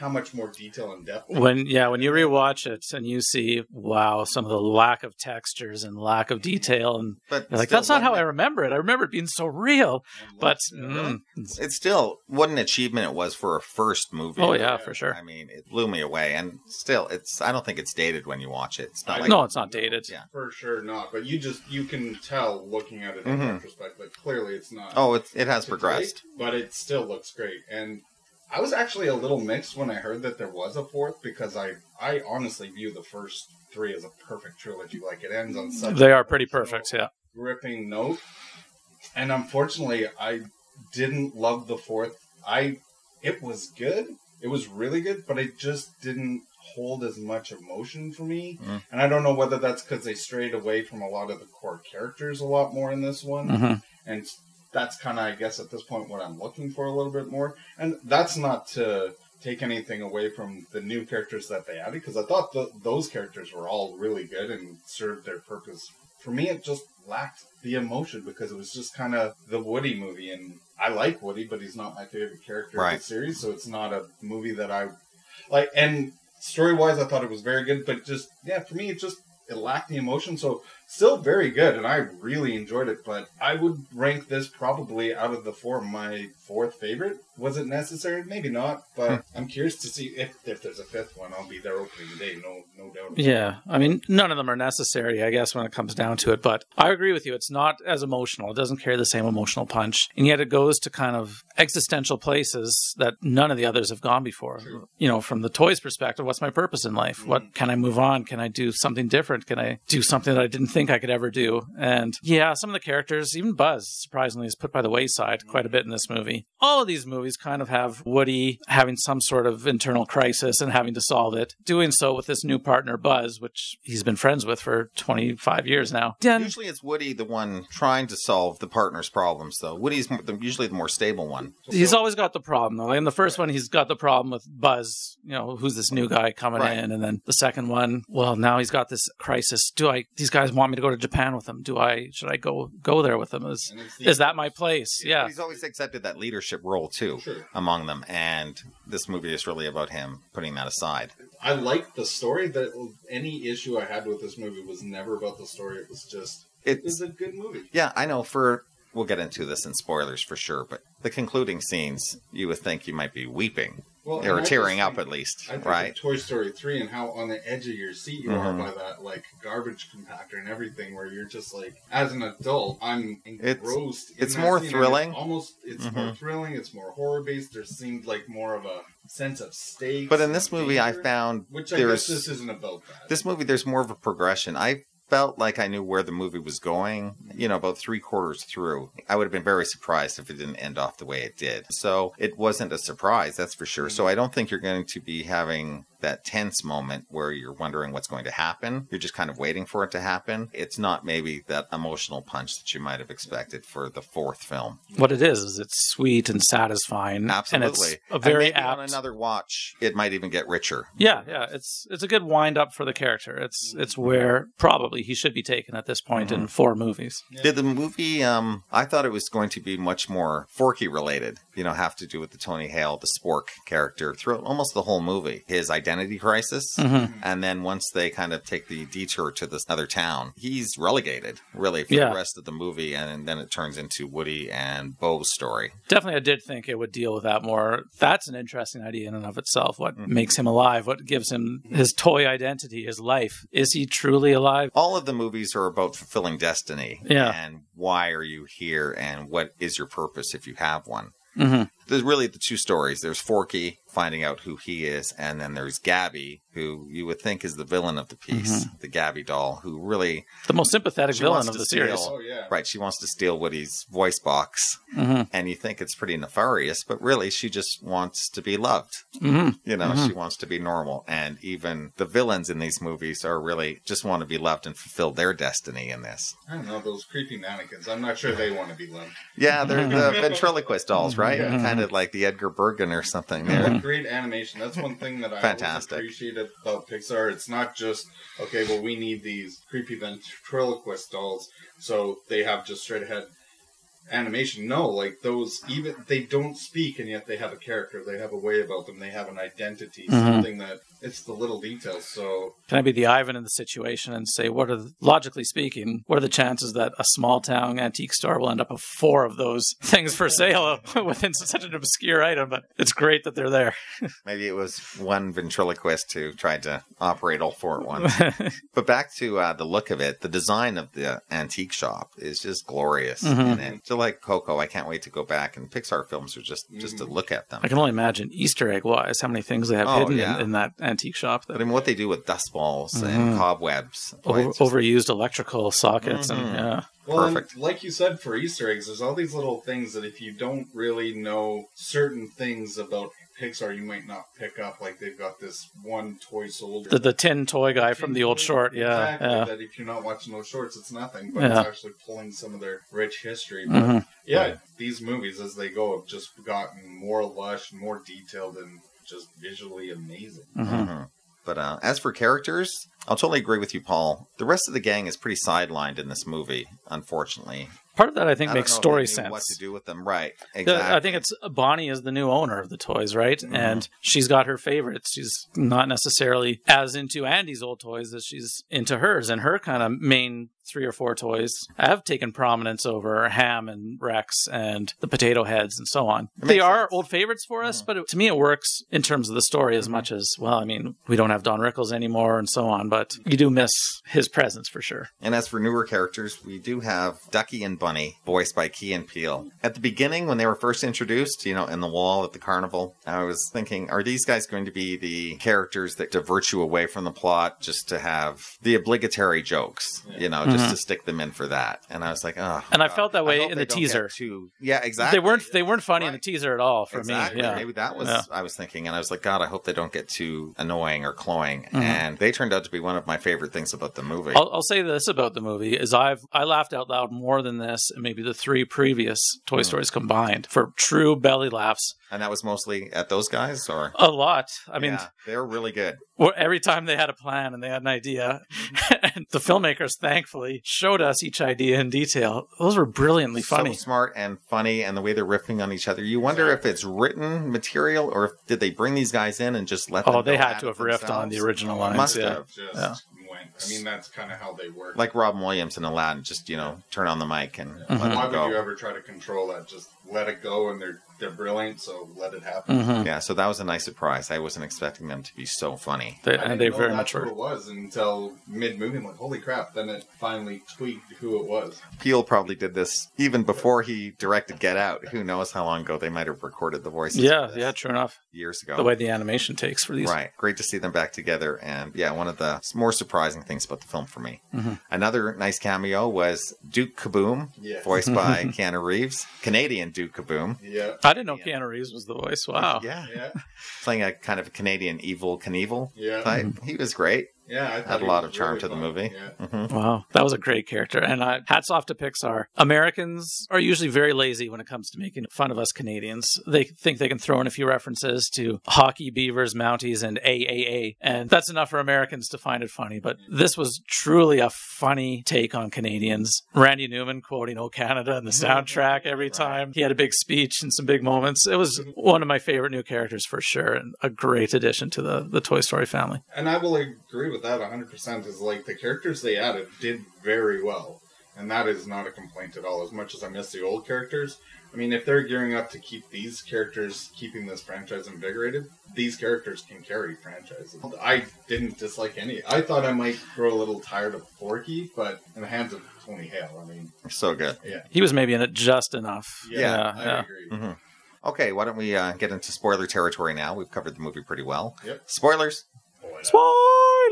how much more detail and depth. When yeah, when you rewatch it and you see wow, some of the lack of textures and lack of detail, and But you're like, that's not how I remember it. I remember it being so real, but mm, It's still what an achievement it was for a first movie. oh yeah, for sure. I mean, it blew me away, and still, it's. I don't think it's dated when you watch it. It's not I- like no, it's not dated. Yeah. For sure not, but you just you can tell looking at it in Mhm. retrospect that clearly it's not. Oh, it, it has progressed. date, but it still looks great. And I was actually a little mixed when I heard that there was a fourth because I I honestly view the first three as a perfect trilogy. Like it ends on such They a are pretty perfect. Yeah. gripping note. And unfortunately, I didn't love the fourth. I it was good. It was really good, but it just didn't hold as much emotion for me. Mm. And I don't know whether that's because they strayed away from a lot of the core characters a lot more in this one hmm and that's kind of i guess at this point what i'm looking for a little bit more. And that's not to take anything away from the new characters that they added because i thought th- those characters were all really good and served their purpose. For me it just lacked the emotion because it was just kind of the woody movie. And i like woody but he's not my favorite character Right. the series so it's not a movie that i like and story wise i thought it was very good but just yeah for me it just it lacked the emotion. So still very good and i really enjoyed it but i would rank this probably out of the four my fourth favorite was it necessary maybe not but hmm. i'm curious to see if if there's a fifth one i'll be there opening day no no doubt. Yeah, I mean, none of them are necessary, I guess, when it comes down to it. But I agree with you. It's not as emotional. It doesn't carry the same emotional punch. And yet it goes to kind of existential places that none of the others have gone before. True. You know, from the toys perspective, what's my purpose in life? What hmm. can I move on? Can I do something different? Can I do something that I didn't think think I could ever do. And yeah, some of the characters, even Buzz, surprisingly, is put by the wayside quite a bit in this movie. All of these movies kind of have Woody having some sort of internal crisis and having to solve it. Doing so with this new partner, Buzz, which he's been friends with for 25 years now. And Usually it's Woody the one trying to solve the partner's problems, though. Woody's usually the more stable one. He's always got the problem though. Like in the first one, he's got the problem with Buzz. You know, who's this new guy coming Right. in? And then the second one, well, now he's got this crisis. Do I? These guys want me to go to Japan with them. Do I? Should I go go there with them? Is the- is that my place? Yeah. But he's always accepted that leadership role, too, Sure. among them. And this movie is really about him putting that aside. I like the story. That any issue I had with this movie was never about the story. It was just it was It's, a good movie. yeah, I know for. We'll get into this in spoilers for sure, but the concluding scenes, you would think you might be weeping Well, or tearing just up at least, I think right? Toy Story three and how on the edge of your seat you are Mhm. by that like garbage compactor and everything, where you're just like, as an adult, I'm It's- engrossed. in it's more scene, thrilling. It's almost, it's more Mhm. thrilling. It's more horror based. There seemed like more of a sense of stakes. But in this movie, I found which I guess this isn't about that. this movie there's more of a progression i felt like i knew where the movie was going you know about three quarters through i would have been very surprised if it didn't end off the way it did. So it wasn't a surprise that's for sure. Mm-hmm. So i don't think you're going to be having that tense moment where you're wondering what's going to happen you're just kind of waiting for it to happen it's not maybe that emotional punch that you might have expected for the fourth film What it is is it's sweet and satisfying, absolutely and it's a very and maybe on another watch it might even get richer yeah, yeah, it's it's a good wind up for the character. It's it's where probably he should be taken at this point Mm-hmm. in four movies. Did the movie? Um, I thought it was going to be much more Forky related. You know, have to do with the Tony Hale, the Spork character throughout almost the whole movie. His identity crisis, Mm-hmm. and then once they kind of take the detour to this other town, he's relegated really for Yeah. the rest of the movie, and then it turns into Woody and Bo's story. Definitely, I did think it would deal with that more. That's an interesting idea in and of itself. What Mm-hmm. makes him alive? What gives him his toy identity, his life? Is he truly alive? All of the movies are about fulfilling destiny, Yeah. and why are you here, and what is your purpose if you have one. hmm there's really the two stories. There's Forky finding out who he is, and then there's Gabby, who you would think is the villain of the piece, the Gabby doll, who really The most sympathetic villain of to the series. oh yeah, right. She wants to steal Woody's voice box, hmm and you think it's pretty nefarious, but really she just wants to be loved. hmm You know, she wants to be normal, and even the villains in these movies are really just want to be loved and fulfill their destiny in this. I don't know those creepy mannequins. I'm not sure they want to be loved. Yeah, they're the ventriloquist dolls, right? Yeah. Kind of like the Edgar Bergen or something. There. great animation. That's one thing that I Fantastic. always appreciate about Pixar. It's not just okay. Well, we need these creepy ventriloquist dolls, so they have just straight ahead animation. No, like those even they don't speak, and yet they have a character. They have a way about them. They have an identity. Mhm. Something that it's the little details. So Can I be the Ivan in the situation and say, what are the, logically speaking, what are the chances that a small town antique store will end up with four of those things for sale within such an obscure item? But it's great that they're there. Maybe it was one ventriloquist who tried to operate all four at once. but back to uh, the look of it, the design of the antique shop is just glorious. Mhm. And it, just like Coco, I can't wait to go back. And Pixar films are just just to look at them. I can only imagine Easter egg wise how many things they have Oh, hidden yeah. in, in that antique shop. But That I mean, what they do with dust balls Mhm. and cobwebs, boy, over, just- overused electrical sockets Mhm. and yeah. Well, and Perfect. like you said, for Easter eggs, there's all these little things that if you don't really know certain things about Pixar, you might not pick up. Like they've got this one toy soldier. The, the tin toy guy from the old short, yeah, Exactly, yeah. That if you're not watching those shorts, it's nothing, but Yeah. it's actually pulling some of their rich history. But Mhm. yeah, these movies as they go have just gotten more lush, more detailed, and just visually amazing. Mhm. Mhm. But uh, as for characters, I'll totally agree with you, Paul. The rest of the gang is pretty sidelined in this movie, unfortunately. Part of that I think I makes story sense. What to do with them, right? Exactly. I think it's Bonnie is the new owner of the toys, right? Mm-hmm. And she's got her favorites. She's not necessarily as into Andy's old toys as she's into hers. And her kind of main three or four toys have taken prominence over Ham and Rex and the Potato Heads and so on. It They are sense. Mm-hmm. old favorites for us, but it, to me it works in terms of the story as much as, well, I mean, we don't have Don Rickles anymore and so on, but you do miss his presence for sure. And as for newer characters, we do have Ducky and Bunny, voiced by Key and Peele. At the beginning, when they were first introduced, you know, in the wall at the carnival, I was thinking, are these guys going to be the characters that divert you away from the plot just to have the obligatory jokes? You know, just Mhm. to stick them in for that. And I was like, oh. And I felt that way in the teaser. Too, yeah, exactly. They weren't they weren't funny in the teaser at all for exactly. me. Yeah. Maybe that was Yeah. I was thinking, and I was like, God, I hope they don't get too annoying or cloying. Mhm. And they turned out to be one of my favorite things about the movie. I'll, I'll say this about the movie: is I've I laughed out loud more than this, and maybe the three previous Toy Hmm. Stories combined for true belly laughs. And that was mostly at those guys, or A lot. I mean, they're really good. Well, every time they had a plan and they had an idea, and the filmmakers thankfully showed us each idea in detail. Those were brilliantly funny. So smart and funny, and the way they're riffing on each other. You wonder if it's written material or if did they bring these guys in and just let them oh, they go had to it have riffed on the original lines. Must yeah. have. Just Yeah. went. I mean, that's kind of how they work. Like Robin Williams in Aladdin, just you know, turn on the mic and Mhm. let Why them would go. you ever try to control that? Just let it go, and they're they're brilliant, so let it happen. Mhm. Yeah, so that was a nice surprise. I wasn't expecting them to be so funny. They, I and didn't they know very that's much who were. it was until mid movie. I'm like, holy crap! Then it finally tweaked who it was. Peele probably did this even before he directed Get Out. Who knows how long ago they might have recorded the voices? Yeah, yeah, true enough. years ago. The way the animation takes for these. Right. Great to see them back together. And yeah, one of the more surprising things about the film for me. Mhm. Another nice cameo was Duke Kaboom, Yeah. voiced by Keanu Reeves, Canadian Duke Kaboom. Yeah. I didn't know Keanu Reeves was the voice. Wow. Yeah. Yeah. Playing a kind of Canadian Evel Knievel Yeah. type. He was great. Yeah. I Had a lot of charm really to the fun. movie. Yeah. hmm Wow, that was a great character. And uh, hats off to Pixar. Americans are usually very lazy when it comes to making fun of us Canadians. They think they can throw in a few references to hockey, beavers, mounties, and AAA, and that's enough for Americans to find it funny. But this was truly a funny take on Canadians. Randy Newman quoting "Oh Canada" in the soundtrack every time. He had a big speech and some big moments. It was one of my favorite new characters for sure, and a great addition to the the Toy Story family. And I will agree with that 100%. Is like the characters they added did very well. And that is not a complaint at all. As much as I miss the old characters, I mean, if they're gearing up to keep these characters, keeping this franchise invigorated, these characters can carry franchises. I didn't dislike any. I thought I might grow a little tired of Forky, but in the hands of Tony Hale, I mean, So good. yeah. He was maybe in it just enough. Yeah, I yeah. agree. hmm Okay, why don't we uh, get into spoiler territory now? We've covered the movie pretty well. Yep. Spoilers. Spoilers.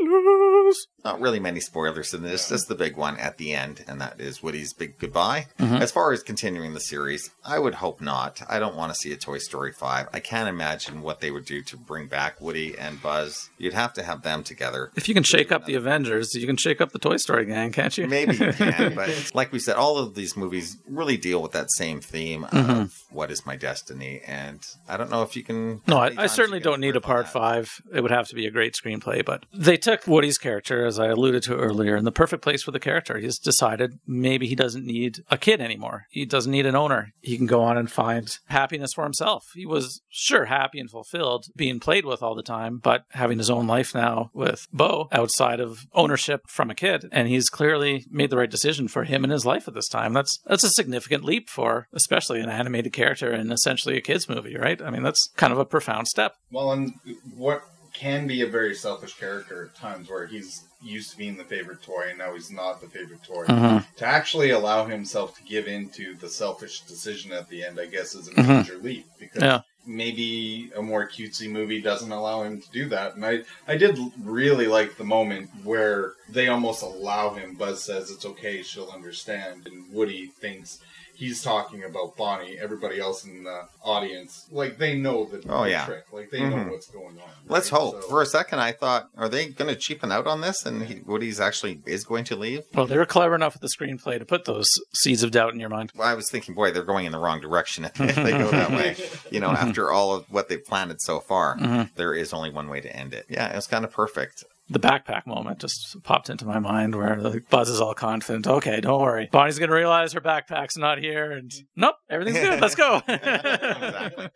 Carlos not really many spoilers in this. Yeah. Just the big one at the end, and that is Woody's big goodbye. Mhm. As far as continuing the series, I would hope not. I don't want to see a Toy Story 5. I can't imagine what they would do to bring back Woody and Buzz. You'd have to have them together. If you can shake up the Avengers, you can shake up the Toy Story gang, can't you? Maybe you can, but like we said, all of these movies really deal with that same theme Mhm. of what is my destiny, and I don't know if you can. no, I, I certainly don't need a part five. It would have to be a great screenplay, but they took Woody's character, as I alluded to earlier, in the perfect place for the character. He's decided maybe he doesn't need a kid anymore. He doesn't need an owner. He can go on and find happiness for himself. He was sure happy and fulfilled being played with all the time, but having his own life now with Bo outside of ownership from a kid. And he's clearly made the right decision for him in his life at this time. That's that's a significant leap for especially an animated character in essentially a kids movie, right? I mean, that's kind of a profound step. Well, and what can be a very selfish character at times where he's used to being the favorite toy and now he's not the favorite toy. Mhm. To actually allow himself to give in to the selfish decision at the end, I guess, is a Mhm. major leap because Yeah. maybe a more cutesy movie doesn't allow him to do that. And I, I did really like the moment where they almost allow him. Buzz says it's okay, she'll understand, and Woody thinks he's talking about Bonnie. Everybody else in the audience, like they know the, Oh, the yeah. trick, like they Mhm. know what's going on. Let's hope. So- For a second, I thought, are they going to cheapen out on this? And he, Woody's actually is going to leave. Well, they were clever enough with the screenplay to put those seeds of doubt in your mind. Well, I was thinking, boy, they're going in the wrong direction if they go that way. You know, after all of what they've planted so far, Mhm. there is only one way to end it. Yeah, it was kind of perfect. The backpack moment just popped into my mind where the Buzz is all confident. Okay, don't worry. Bonnie's going to realize her backpack's not here. And nope, everything's good. Let's go. exactly.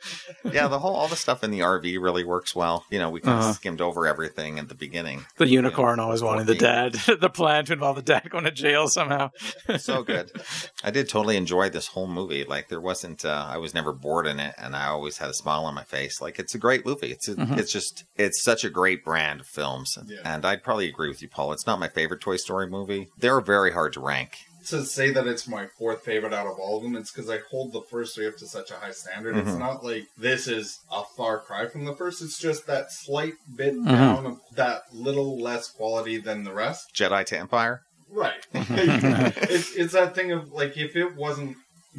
Yeah, the whole all the stuff in the RV really works well. You know, we kind of Uh-huh. skimmed over everything at the beginning. The unicorn always the wanting the dad, the plan to involve the dad going to jail somehow. so good. I did totally enjoy this whole movie. Like there wasn't, uh, I was never bored in it, and I always had a smile on my face. Like it's a great movie. It's a, Mhm. it's just it's such a great brand of films, Yeah. And I'd probably agree with you, Paul. It's not my favorite Toy Story movie. They're very hard to rank. to say that it's my fourth favorite out of all of them, it's because I hold the first three up to such a high standard. It's Mhm. not like this is a far cry from the first. It's just that slight bit Mhm. down of that little less quality than the rest. Jedi to Empire. Right. it's, it's that thing of like if it wasn't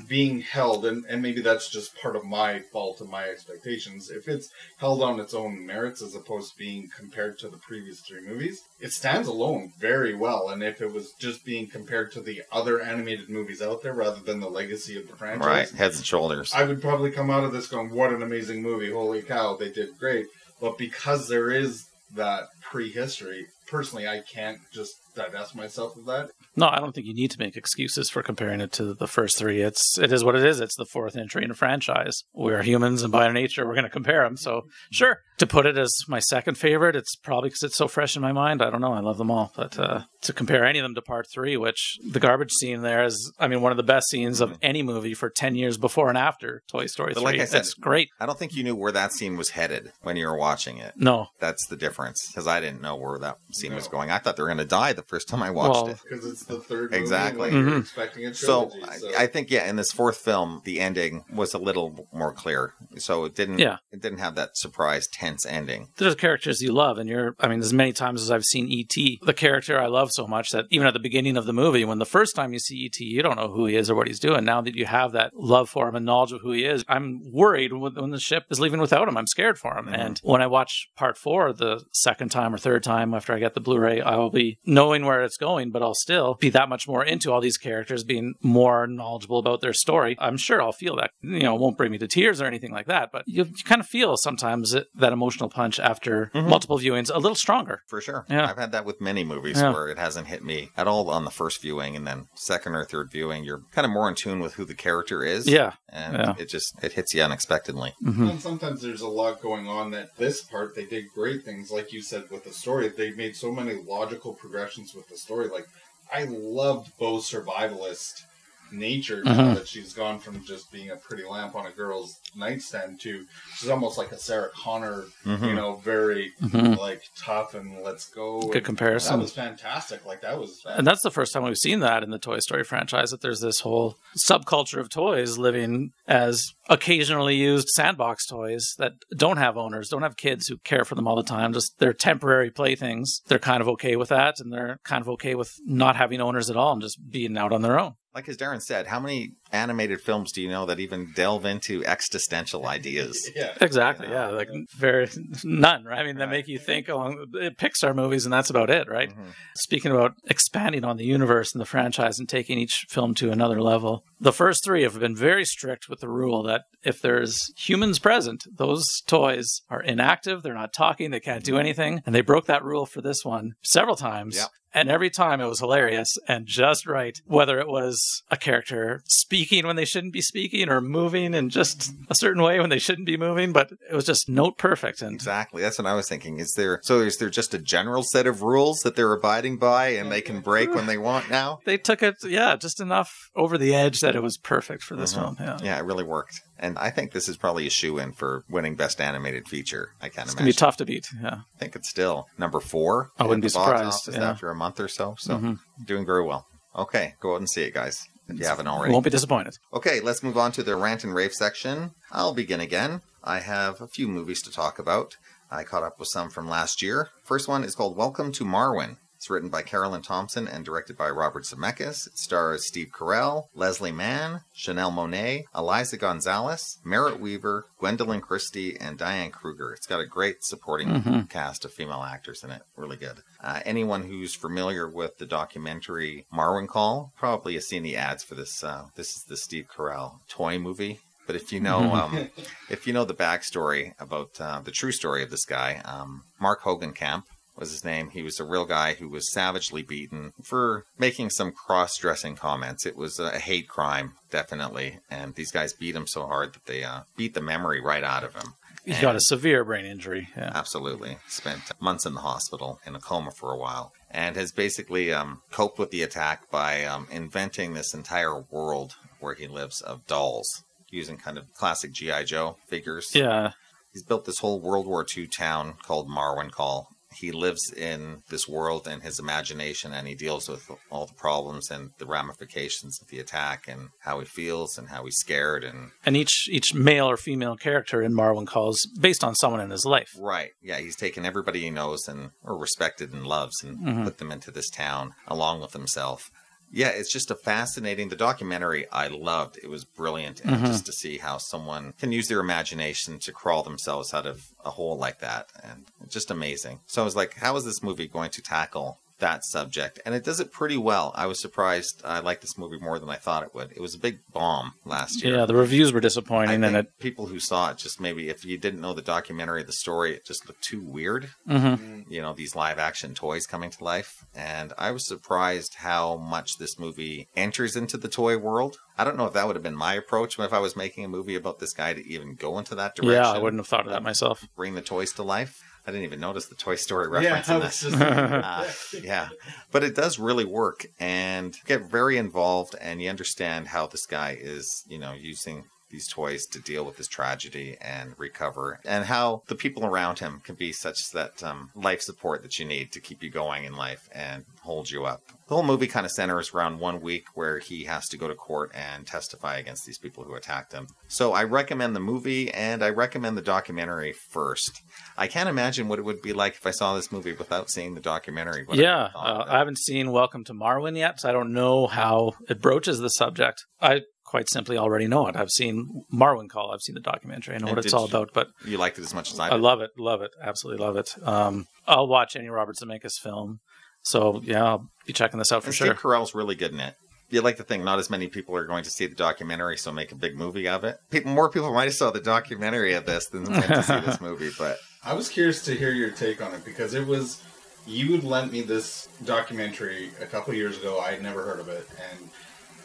being held, and, and maybe that's just part of my fault and my expectations. If it's held on its own merits as opposed to being compared to the previous three movies, it stands alone very well. And if it was just being compared to the other animated movies out there rather than the legacy of the franchise, Right, heads and shoulders. I would probably come out of this going, "What an amazing movie! Holy cow, they did great!" But because there is that prehistory, personally, I can't just divest myself of that. No, I don't think you need to make excuses for comparing it to the first three. It's it is what it is. It's the fourth entry in a franchise. We're humans, and by our nature, we're going to compare them. So, sure. To put it as my second favorite, it's probably because it's so fresh in my mind. I don't know. I love them all, but uh, to compare any of them to Part Three, which the garbage scene there is, I mean, one of the best scenes of any movie for ten years before and after Toy Story But Three. like I said- it's great. I don't think you knew where that scene was headed when you were watching it. No, That's the difference because I didn't know where that scene was going. I thought they were going to die the first time I watched Well, it. Because it's the third movie, Exactly. and, like, you're Mhm. expecting a So trilogy. I, I think yeah, in this fourth film, the ending was a little more clear. So it didn't. Yeah. It didn't have that surprise, tense ending. there's characters you love, and you're, I mean, as many times as I've seen E.T., the character I love so much that even at the beginning of the movie, when the first time you see E.T., you don't know who he is or what he's doing. Now that you have that love for him and knowledge of who he is, I'm worried when when the ship is leaving without him. I'm scared for him. Mm-hmm. And when I watch part four the second time or third time after I get the Blu ray, I will be knowing where it's going, but I'll still be that much more into all these characters, being more knowledgeable about their story. I'm sure I'll feel that. You know, it won't bring me to tears or anything like that, but you, you kind of feel sometimes that emotional punch after mm-hmm. multiple viewings a little stronger. For sure. Yeah. I've had that with many movies Yeah. where it hasn't hit me at all on the first viewing, and then second or third viewing, you're kind of more in tune with who the character is. Yeah. And Yeah. it just it hits you unexpectedly. Mm-hmm. And sometimes there's a lot going on that this part they did great things, like you said with the story. They made so many logical progressions with the story. Like I loved Bo's survivalist nature now Mhm. that she's gone from just being a pretty lamp on a girl's nightstand to she's almost like a Sarah Connor, Mhm. you know, very Mhm. like tough and let's go. Good And comparison. That was fantastic. Like that was And that's the first time we've seen that in the Toy Story franchise that there's this whole subculture of toys living as occasionally used sandbox toys that don't have owners, don't have kids who care for them all the time. Just they're temporary playthings. They're kind of okay with that and they're kind of okay with not having owners at all and just being out on their own. Like as Darren said, how many animated films do you know that even delve into existential ideas? yeah. Exactly. Yeah. Like very none, right? I mean, that make you think along uh, Pixar movies and that's about it, right? Mhm. Speaking about expanding on the universe and the franchise and taking each film to another level, the first three have been very strict with the rule that if there's humans present, those toys are inactive, they're not talking, they can't do anything. And they broke that rule for this one several times. Yeah. And every time it was hilarious and just right, whether it was a character speaking when they shouldn't be speaking or moving in just a certain way when they shouldn't be moving, but it was just note perfect. And Exactly. That's what I was thinking. Is there so is there just a general set of rules that they're abiding by and they can break when they want now? they took it, yeah, just enough over the edge that it was perfect for this Mhm. film. Yeah. Yeah, it really worked. And I think this is probably a shoe in for winning Best Animated Feature. I can't It's imagine. gonna be tough to beat. Yeah. I think it's still number four. I wouldn't be surprised, yeah. After a month or so. So Mhm. doing very well. Okay, go out and see it, guys, if you haven't already. won't be disappointed. Okay, let's move on to the rant and rave section. I'll begin again. I have a few movies to talk about. I caught up with some from last year. First one is called Welcome to Marwen. It's written by Caroline Thompson and directed by Robert Zemeckis. It stars Steve Carell, Leslie Mann, Janelle Monáe, Eliza Gonzalez, Merritt Wever, Gwendoline Christie, and Diane Kruger. It's got a great supporting Mhm. cast of female actors in it. Really good. Uh, anyone who's familiar with the documentary Marwencol probably has seen the ads for this. Uh, this is the Steve Carell toy movie. But if you know, um, if you know the backstory about uh, the true story of this guy, um, Mark Hogancamp was his name. He was a real guy who was savagely beaten for making some cross-dressing comments. It was a hate crime, definitely, and these guys beat him so hard that they uh, beat the memory right out of him. He got a severe brain injury. Yeah. Absolutely. Spent months in the hospital in a coma for a while and has basically um, coped with the attack by um, inventing this entire world where he lives of dolls using kind of classic G.I. Joe figures. Yeah. He's built this whole World War II town called Marwencol. He lives in this world and his imagination and he deals with all the problems and the ramifications of the attack and how he feels and how he's scared and And each each male or female character in Marwencol's based on someone in his life. right. Yeah he's taken everybody he knows and or respected and loves and mm-hmm. put them into this town along with himself yeah it's just a fascinating the documentary i loved. It was brilliant and mm-hmm. just to see how someone can use their imagination to crawl themselves out of a hole like that and just amazing. So i was like how is this movie going to tackle that subject and it does it pretty well i was surprised i liked this movie more than i thought it would it was a big bomb last year Yeah, the reviews were disappointing, and it people who saw it just maybe if you didn't know the documentary, the story, it just looked too weird. Mhm. You know, these live action toys coming to life, and I was surprised how much this movie enters into the toy world. I don't know if that would have been my approach if I was making a movie about this guy to even go into that direction. yeah, I wouldn't have thought of that myself. bring the toys to life. I didn't even notice the Toy Story reference I in this. just Uh, yeah, but it does really work and get very involved, and you understand how this guy is, you know, using these toys to deal with this tragedy and recover, and how the people around him can be such that um, life support that you need to keep you going in life and hold you up. The whole movie kind of centers around one week where he has to go to court and testify against these people who attacked him. So I recommend the movie and I recommend the documentary first. I can't imagine what it would be like if I saw this movie without seeing the documentary. I yeah, thought uh. I haven't seen Welcome to Marwen yet, so I don't know how it broaches the subject. I quite simply already know it. I've seen Marwencol. I've seen the documentary. I know And what it's all you- about, but you liked it as much as I I love it, love it, absolutely love it. Um, I'll watch any Robert Zemeckis film, so yeah, I'll be checking this out for and sure. Steve Carell's really good in it. You like to think not as many people are going to see the documentary, so make a big movie of it. People, more people might have saw the documentary of this than went to see this movie, but I was curious to hear your take on it because it was you had lent me this documentary a couple years ago. I had never heard of it, and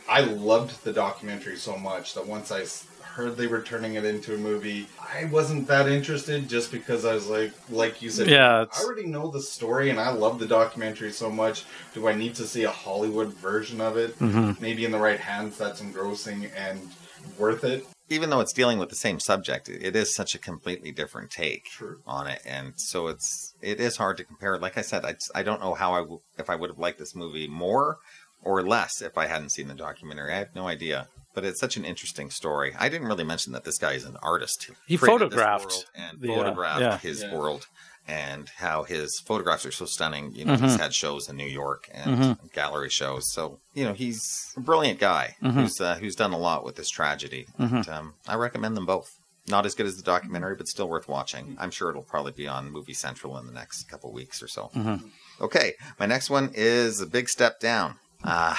I loved the documentary so much that once I heard they were turning it into a movie, I wasn't that interested just because I was like, like you said, Yeah, I already know the story and I love the documentary so much. Do I need to see a Hollywood version of it? Mhm. Maybe in the right hands, that's engrossing and worth it. even though it's dealing with the same subject, it it is such a completely different take True. on it, and so it's it is hard to compare. Like I said, I, I don't know how I w- if I would have liked this movie more or less if I hadn't seen the documentary. I have no idea. But it's such an interesting story. I didn't really mention that this guy is an artist. who He photographed and the, uh, photographed yeah. his Yeah. world and how his photographs are so stunning. You know, Mm-hmm. he's had shows in New York and gallery shows. So you know, he's a brilliant guy Mm-hmm. who's uh, who's done a lot with this tragedy. And, um, I recommend them both. Not as good as the documentary, but still worth watching. I'm sure it'll probably be on Movie Central in the next couple weeks or so. Mm-hmm. Okay, my next one is a big step down. Uh,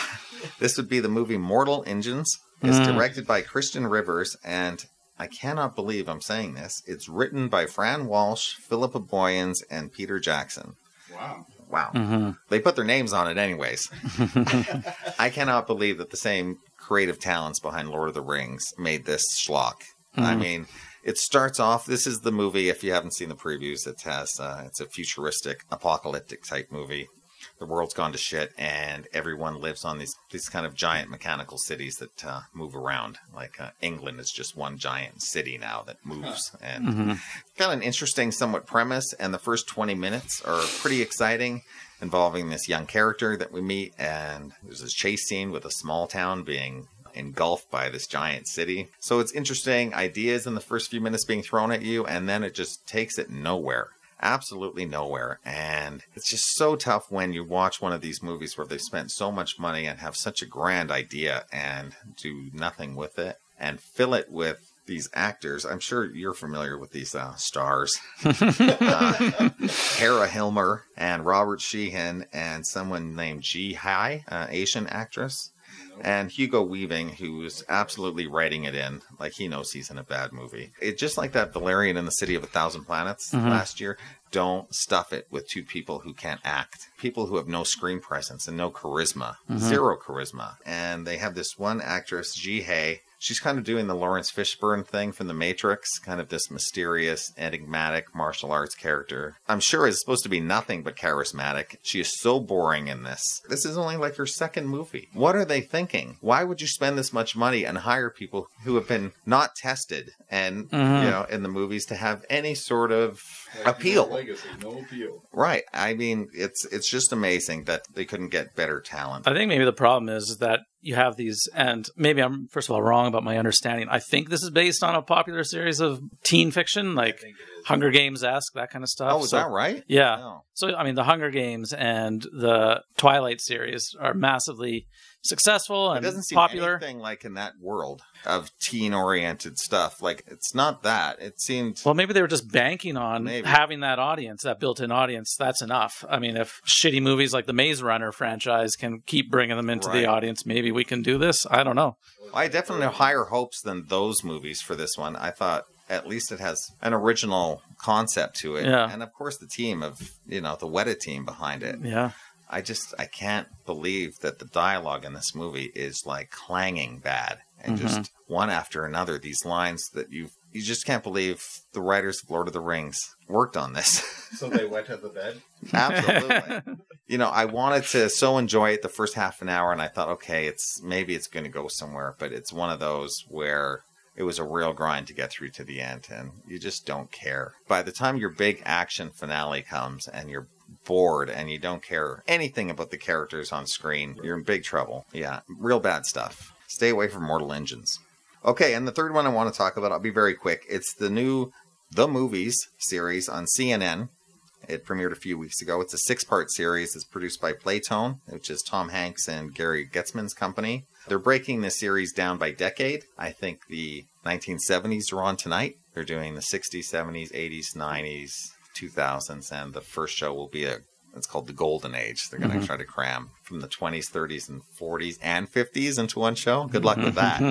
this would be the movie Mortal Engines. It's Mm. directed by Christian Rivers, and I cannot believe I'm saying this. It's written by Fran Walsh, Philippa Boyens, and Peter Jackson. Wow. Wow. Mhm. They put their names on it, anyways. I cannot believe that the same creative talents behind Lord of the Rings made this schlock. I mean, it starts off. This is the movie. If you haven't seen the previews, it has. Uh, it's a futuristic, apocalyptic type movie. The world's gone to shit, and everyone lives on these these kind of giant mechanical cities that uh, move around. Like uh, England is just one giant city now that moves, and got an interesting, somewhat premise. And the first twenty minutes are pretty exciting, involving this young character that we meet, and there's this chase scene with a small town being engulfed by this giant city. So it's interesting ideas in the first few minutes being thrown at you, and then it just takes it nowhere. Absolutely nowhere. And it's just so tough when you watch one of these movies where they spent so much money and have such a grand idea and do nothing with it and fill it with these actors. I'm sure you're familiar with these uh, stars. uh, Hera Hilmar and Robert Sheehan and someone named Jihae, uh, Asian actress and Hugo Weaving, who's absolutely writing it in, like he knows he's in a bad movie. It just like that Valerian in the City of a Thousand Planets mm-hmm. last year. Don't stuff it with two people who can't act, people who have no screen presence and no charisma, mm-hmm. zero charisma. And they have this one actress, Jihae, She's kind of doing the Laurence Fishburne thing from The Matrix, kind of this mysterious, enigmatic martial arts character. I'm sure is supposed to be nothing but charismatic. She is so boring in this. This is only like her second movie. What are they thinking? Why would you spend this much money and hire people who have been not tested and, Mhm. you know, in the movies to have any sort of Like, appeal? No legacy, no appeal. Right. I mean, it's it's just amazing that they couldn't get better talent. I think maybe the problem is that you have these, and maybe I'm first of all wrong about my understanding. I think this is based on a popular series of teen fiction, like Hunger Games esque, that kind of stuff. Oh, is So- that right? Yeah. Oh. So I mean, the Hunger Games and the Twilight series are massively successful and It doesn't seem popular. anything like in that world of teen-oriented stuff. Like it's not that. It seemed Well, maybe they were just banking on Maybe. having that audience, that built-in audience. That's enough. I mean, if shitty movies like the Maze Runner franchise can keep bringing them into Right. the audience, maybe we can do this. I don't know. I definitely have higher hopes than those movies for this one. I thought at least it has an original concept to it, Yeah. and of course the team of you know the Weta team behind it. Yeah. I just I can't believe that the dialogue in this movie is like clanging bad and Mm-hmm. just one after another. These lines that you you just can't believe the writers of Lord of the Rings worked on this. So they went to the bed. Absolutely. you know, I wanted to so enjoy it the first half an hour, and I thought, okay, it's maybe it's going to go somewhere, but it's one of those where it was a real grind to get through to the end, and you just don't care. By the time your big action finale comes, and you're bored and you don't care anything about the characters on screen, you're in big trouble. Yeah, real bad stuff. Stay away from Mortal Engines. Okay, and the third one I want to talk about, I'll be very quick. It's the new The Movies series on CNN. It premiered a few weeks ago. It's a six part series. It's produced by Playtone, which is Tom Hanks and Gary Goetzman's company. They're breaking the series down by decade. I think the 1970s are on tonight. They're doing the 60s, 70s, 80s, 90s, 2000s, and the first show will be a it's called the Golden Age. They're going to try to cram from the 20s, 30s, and 40s and 50s into one show. Good luck with that.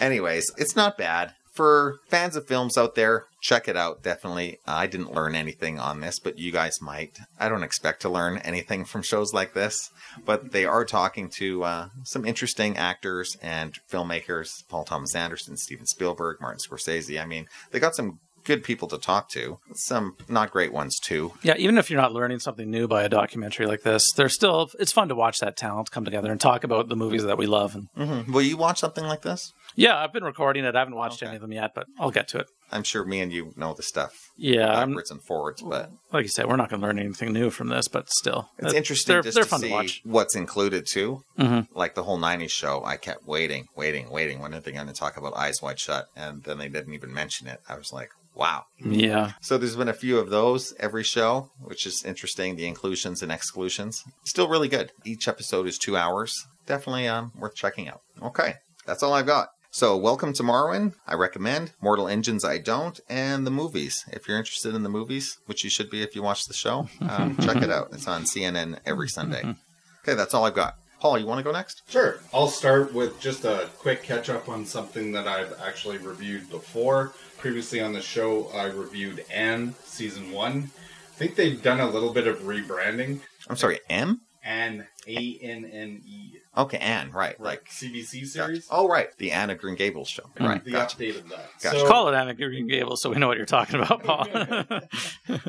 Anyways, it's not bad. For fans of films out there, check it out. Definitely. I didn't learn anything on this, but you guys might. I don't expect to learn anything from shows like this, but they are talking to uh, some interesting actors and filmmakers Paul Thomas Anderson, Steven Spielberg, Martin Scorsese. I mean, they got some good people to talk to, some not great ones too. Yeah, even if you're not learning something new by a documentary like this, there's still it's fun to watch that talent come together and talk about the movies that we love. And hmm Will you watch something like this? yeah, I've been recording it. I haven't watched Okay. any of them yet, but I'll get to it. I'm sure me and you know the stuff Yeah, I'm, backwards and forwards, but like you said, we're not going to learn anything new from this, but still, It's interesting They're, they're to fun see to watch. what's included too. Mhm. Like the whole '90s show, I kept waiting, waiting, waiting. When are they going to talk about Eyes Wide Shut? And then they didn't even mention it. I was like, wow. Yeah, So there's been a few of those every show, which is interesting. The inclusions and exclusions, still really good. Each episode is two hours. Definitely um, worth checking out. Okay, that's all I've got. So, welcome to Marwen. I recommend Mortal Engines. I don't, and the movies. If you're interested in the movies, which you should be if you watch the show, um, check it out. It's on CNN every Sunday. Okay, that's all I've got. Paul, you want to go next? Sure. I'll start with just a quick catch up on something that I've actually reviewed before. Previously on the show, I reviewed Anne season one. I think they've done a little bit of rebranding. I'm sorry, M. Anne, A N N E, Okay, Anne. Right, like like CBC gotcha. series. Oh, right, the Anne of Green Gables show. Mm-hmm. Right, the gotcha. update of that. Gotcha. So- call it Anne of Green Gables so we know what you're talking about, Paul.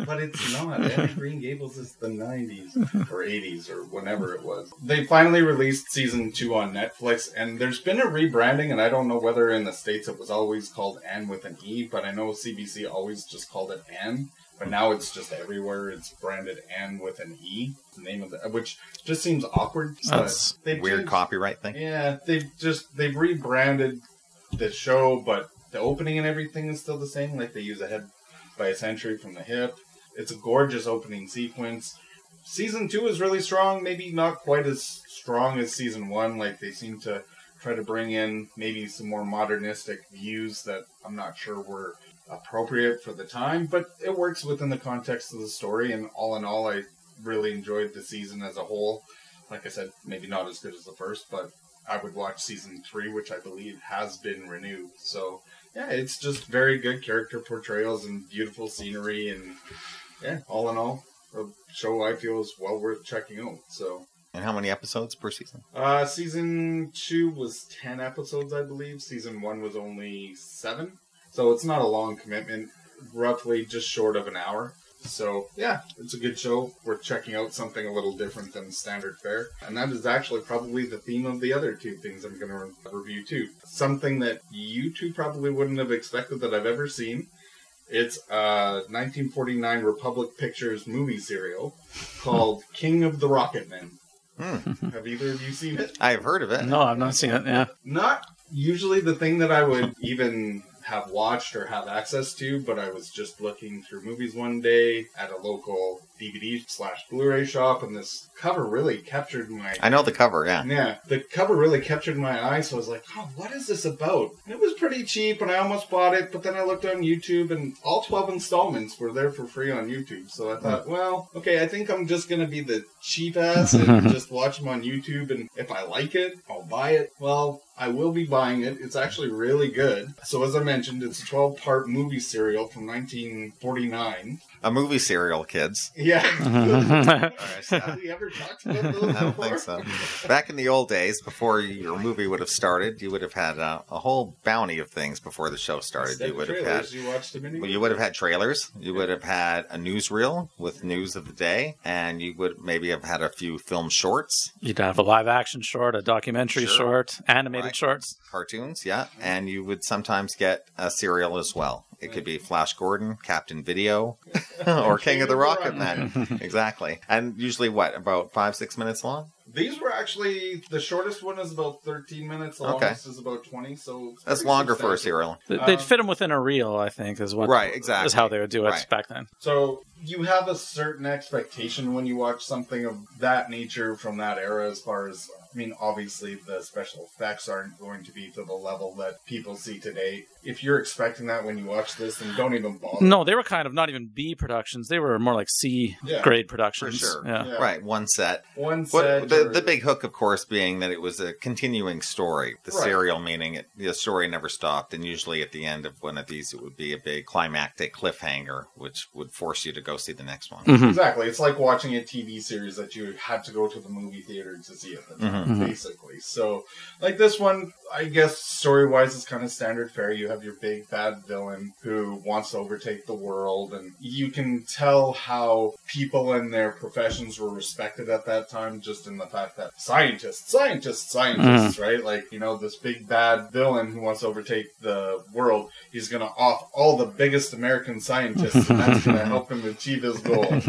but it's not. Anne of Green Gables is the 90s or 80s or whenever it was. They finally released season two on Netflix, and there's been a rebranding, and I don't know whether in the States it was always called Anne with an E, but I know CBC always just called it Anne. But now it's just everywhere. It's branded Anne with an E, the name of the, which just seems awkward. That's Weird changed- copyright thing. yeah, they've just they've rebranded the show, but the opening and everything is still the same. Like they use a head by a century from the hip. It's a gorgeous opening sequence. Season two is really strong, maybe not quite as strong as season one. Like they seem to try to bring in maybe some more modernistic views that I'm not sure were appropriate for the time, but it works within the context of the story. And all in all, I really enjoyed the season as a whole. Like I said, maybe not as good as the first, but I would watch season three, which I believe has been renewed. So yeah, it's just very good character portrayals and beautiful scenery, and yeah, all in all, a show I feel is well worth checking out. So And how many episodes per season? Uh, season two was 10 episodes, I believe. Season one was only seven. So it's not a long commitment, roughly just short of an hour. So, yeah, it's a good show. We're checking out something a little different than standard fare. And that is actually probably the theme of the other two things I'm going to review, too. Something that you two probably wouldn't have expected that I've ever seen. It's a 1949 Republic Pictures movie serial called King of the Rocketmen. Hmm. Have either of you seen it? I've heard of it. No, I've not seen it. Yeah. Not usually the thing that I would even have watched or have access to, but I was just looking through movies one day at a local DVD slash Blu-ray shop, and this cover really captured my. I know the cover, yeah. Yeah, the cover really captured my eye, so I was like, oh, what is this about? And it was pretty cheap, and I almost bought it, but then I looked on YouTube, and all 12 installments were there for free on YouTube. So I thought, hmm. well, okay, I think I'm just going to be the cheap ass and just watch them on YouTube, and if I like it, I'll buy it. Well, I will be buying it. It's actually really good. So, as I mentioned, it's a 12 part movie serial from 1949. A movie serial, kids. Yeah. Alright, so- Have you ever talked about those I don't think so. Back in the old days, before your movie would have started, you would have had uh, a whole bounty of things before the show started. Instead You of would have had trailers, you watched them Well, anyway? you would have had trailers. You would have had a newsreel with news of the day, and you would maybe have had a few film shorts, You'd have a live action short, a documentary Sure. short, animated Right. shorts. cartoons, yeah, and you would sometimes get a serial as well. It could be Flash Gordon, Captain Video, or King of the Rocket Men. exactly. And usually, what, about five, six minutes long? These were actually the shortest one is about 13 minutes. The Okay. longest is about 20. So That's longer for a serial. Um, They'd fit them within a reel, I think, is what Right, exactly. is how they would do it Right. back then. So you have a certain expectation when you watch something of that nature from that era, as far as I mean, obviously the special effects aren't going to be to the level that people see today. If you're expecting that when you watch this, then don't even bother. No, they were kind of not even B productions. They were more like C Yeah, grade For productions. sure. Yeah. Yeah. Right, one set. One What, set. the, or- the big hook, of course, being that it was a continuing story. The Right. serial meaning it, the story never stopped, and usually at the end of one of these, it would be a big climactic cliffhanger, which would force you to go see the next one. Mhm. Exactly. It's like watching a TV series that you had to go to the movie theater to see it, Mhm. basically. So, like this one, I guess story wise is kind of standard fare. You have your big bad villain who wants to overtake the world, and you can tell how people in their professions were respected at that time, just in the fact that scientists, scientists, scientists, mm-hmm. right? Like, you know, this big bad villain who wants to overtake the world, he's going to off all the biggest American scientists, and that's going to help him achieve his goal.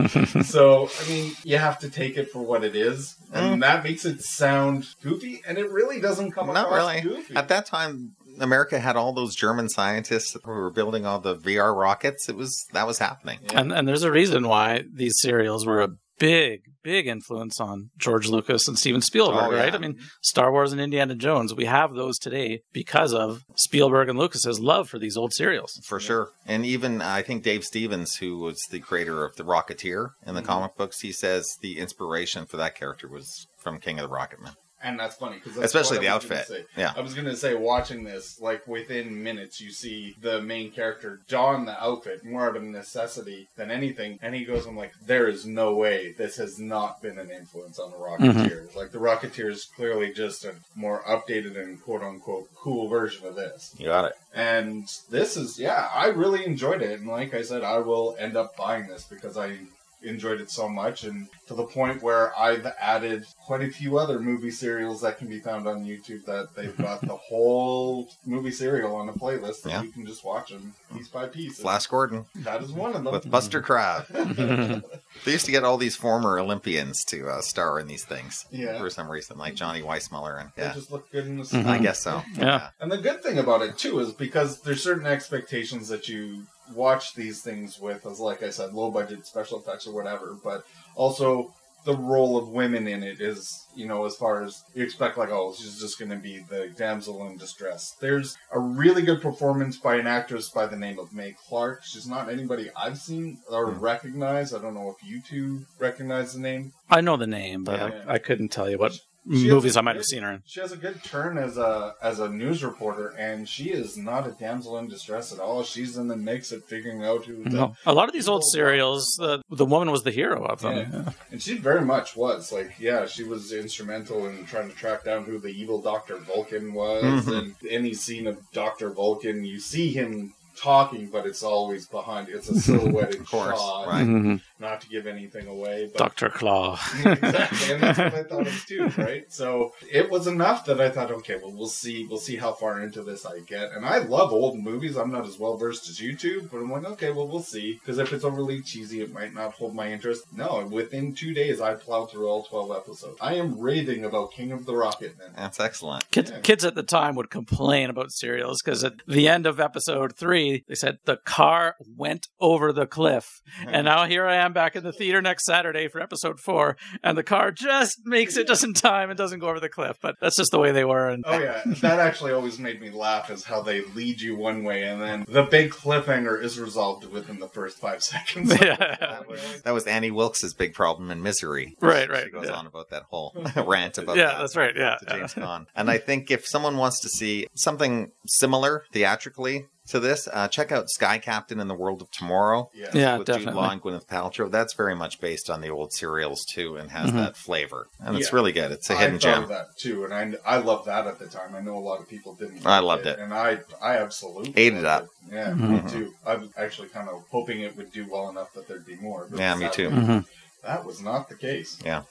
So, I mean, you have to take it for what it is, and mm. that makes it sound goofy, and it really doesn't come Not across really. goofy. At that time, America had all those German scientists who were building all the V2 rockets. It was that was happening. Yeah. And and there's a reason why these serials were a big, big influence on George Lucas and Steven Spielberg, Oh, yeah. right? I mean, Star Wars and Indiana Jones, we have those today because of Spielberg and Lucas's love for these old serials. For sure. And even I think Dave Stevens, who was the creator of the Rocketeer in the Mm-hmm. comic books, he says the inspiration for that character was from King of the Rocket Men. and that's funny because Especially the outfit. Yeah. I was gonna say, watching this, like within minutes, you see the main character don the outfit more out of necessity than anything, and he goes, "I'm like, there is no way this has not been an influence on the Rocketeer. Mm-hmm. Like the Rocketeer is clearly just a more updated and quote unquote cool version of this." You got it. And this is, yeah, I really enjoyed it. And like I said, I will end up buying this because I enjoyed it so much. And to the point where I've added quite a few other movie serials that can be found on YouTube that they've got the whole movie serial on a playlist that Yeah. you can just watch them piece by piece. And Flash Gordon That is one of them. with Buster Crabbe. they used to get all these former Olympians to uh, star in these things Yeah. for some reason, like Johnny Weissmuller. And They yeah, just look good in the Mhm. I guess so. Yeah. And the good thing about it too is because there's certain expectations that you watch these things with, as like I said, low budget special effects or whatever, but also the role of women in it is, you know, as far as you expect, like, oh, she's just going to be the damsel in distress. There's a really good performance by an actress by the name of Mae Clarke. She's not anybody I've seen or hmm. recognize. I don't know if you two recognize the name. I know the name, but Yeah. I, I couldn't tell you what She movies I might good- have seen her in. She has a good turn as a as a news reporter, and she is not a damsel in distress at all. She's in the mix of figuring out who. The, No. A lot of these old serials, the the woman was the hero of them. Yeah. And she very much was. Like, yeah, she was instrumental in trying to track down who the evil Dr. Vulcan was. Mhm. And any scene of Dr. Vulcan, you see him talking, but it's always behind. It's a silhouetted Of course, shot. right. Mhm. Not to give anything away. But Dr. Claw. exactly, and that's what I thought of too, right? So it was enough that I thought, okay, well, we'll see, we'll see how far into this I get. And I love old movies. I'm not as well versed as you two, but I'm like, okay, well, we'll see. Because if it's overly cheesy, it might not hold my interest. No, within two days, I plowed through all 12 episodes. I am raving about King of the Rocket Men. That's excellent. Kids, Yeah. kids at the time would complain about serials because at the end of episode three, they said the car went over the cliff. And now here I am back in the theater next Saturday for episode four, and the car just makes it just in time and doesn't go over the cliff. But that's just the way they were. And Oh yeah, that actually always made me laugh is how they lead you one way and then the big cliffhanger is resolved within the first five seconds. Yeah. That was Annie Wilkes' big problem in Misery. Right, right, She goes yeah. on about that whole rant about Yeah, that that's right, yeah, to James Caan. And I think if someone wants to see something similar theatrically to this, uh, check out Sky Captain in the World of Tomorrow. Yeah. Yeah, with Jude. Law and Gwyneth Paltrow. That's very much based on the old serials too, and has Mhm. that flavor, and it's really good. It's a I hidden thought gem. of that too, and I I loved that at the time. I know a lot of people didn't. I loved it. and I I absolutely Ate it loved up. Yeah, Mhm. me too. I was actually kind of hoping it would do well enough that there'd be more. Yeah, me sadly, too. Mhm. That was not the case. Yeah.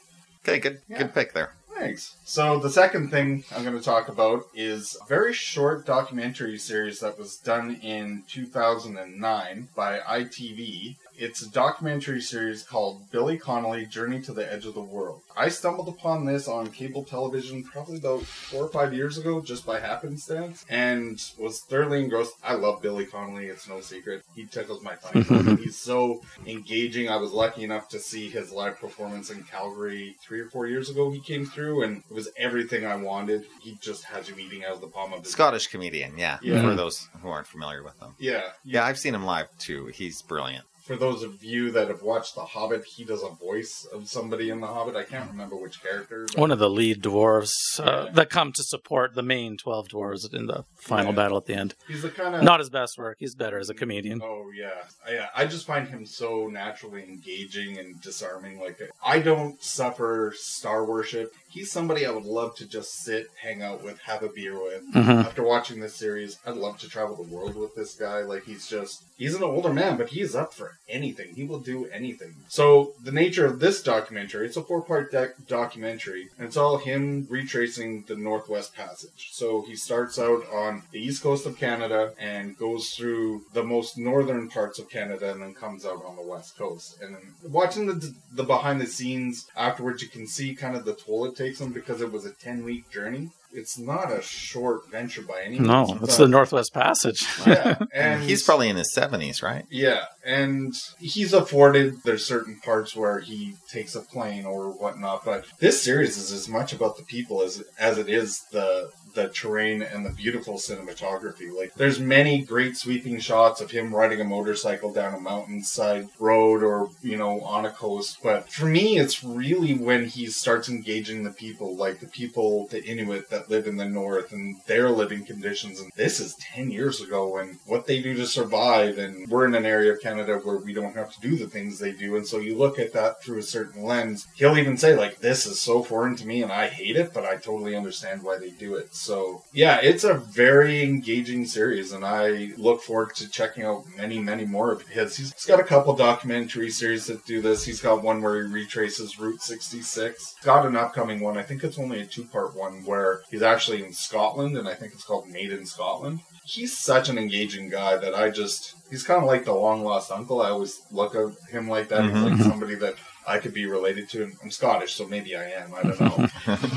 Okay, good, Yeah. good pick there. Thanks. So the second thing I'm going to talk about is a very short documentary series that was done in 2009 by ITV. It's a documentary series called Billy Connolly Journey to the Edge of the World. I stumbled upon this on cable television probably about four or five years ago just by happenstance and was thoroughly engrossed. I love Billy Connolly, it's no secret. He tickles my funny bone. He's so engaging. I was lucky enough to see his live performance in Calgary three or four years ago. He came through and it was everything I wanted. He just had you eating out of the palm of his Scottish comedian, yeah. Yeah. For those who aren't familiar with him, Yeah. yeah, I've seen him live too. He's brilliant. For those of you that have watched The Hobbit, he does a voice of somebody in The Hobbit. I can't remember which character. but- One of the lead dwarves uh, Yeah. that come to support the main 12 dwarves in the final Yeah. battle at the end. He's the kind of Not his best work. He's better as a comedian. Oh yeah, I, yeah. I just find him so naturally engaging and disarming. Like I don't suffer star worship. He's somebody I would love to just sit, hang out with, have a beer with. Mhm. After watching this series, I'd love to travel the world with this guy. Like he's just he's an older man, but he is up for anything. He will do anything. So the nature of this documentary, it's a four part dec documentary, and it's all him retracing the Northwest Passage. So he starts out on the east coast of Canada and goes through the most northern parts of Canada, and then comes out on the west coast. And then watching the the behind the scenes afterwards, you can see kind of the toll it takes him because it was a ten week journey. It's not a short venture by any means. No, it's but- the Northwest Passage. yeah, And and he's probably in his seventies, right? yeah, and he's afforded. There's certain parts where he takes a plane or whatnot, but this series is as much about the people as as it is the the terrain and the beautiful cinematography. Like, there's many great sweeping shots of him riding a motorcycle down a mountainside road or you know on a coast. But for me, it's really when he starts engaging the people, like the people, the Inuit that live in the north and their living conditions. And this is ten years ago, and what they do to survive. And we're in an area of Canada where we don't have to do the things they do, and so you look at that through a certain lens. He'll even say like, "This is so foreign to me, and I hate it, but I totally understand why they do it." So yeah, it's a very engaging series, and I look forward to checking out many, many more of his. He's he's got a couple documentary series that do this. He's got one where he retraces Route 66. Got an upcoming one. I think it's only a two-part one where he's actually in Scotland, and I think it's called Made in Scotland. He's such an engaging guy that I just. He's kind of like the long lost uncle. I always look at him like that. He's like somebody that I could be related to. I'm Scottish, so maybe I am. I don't know.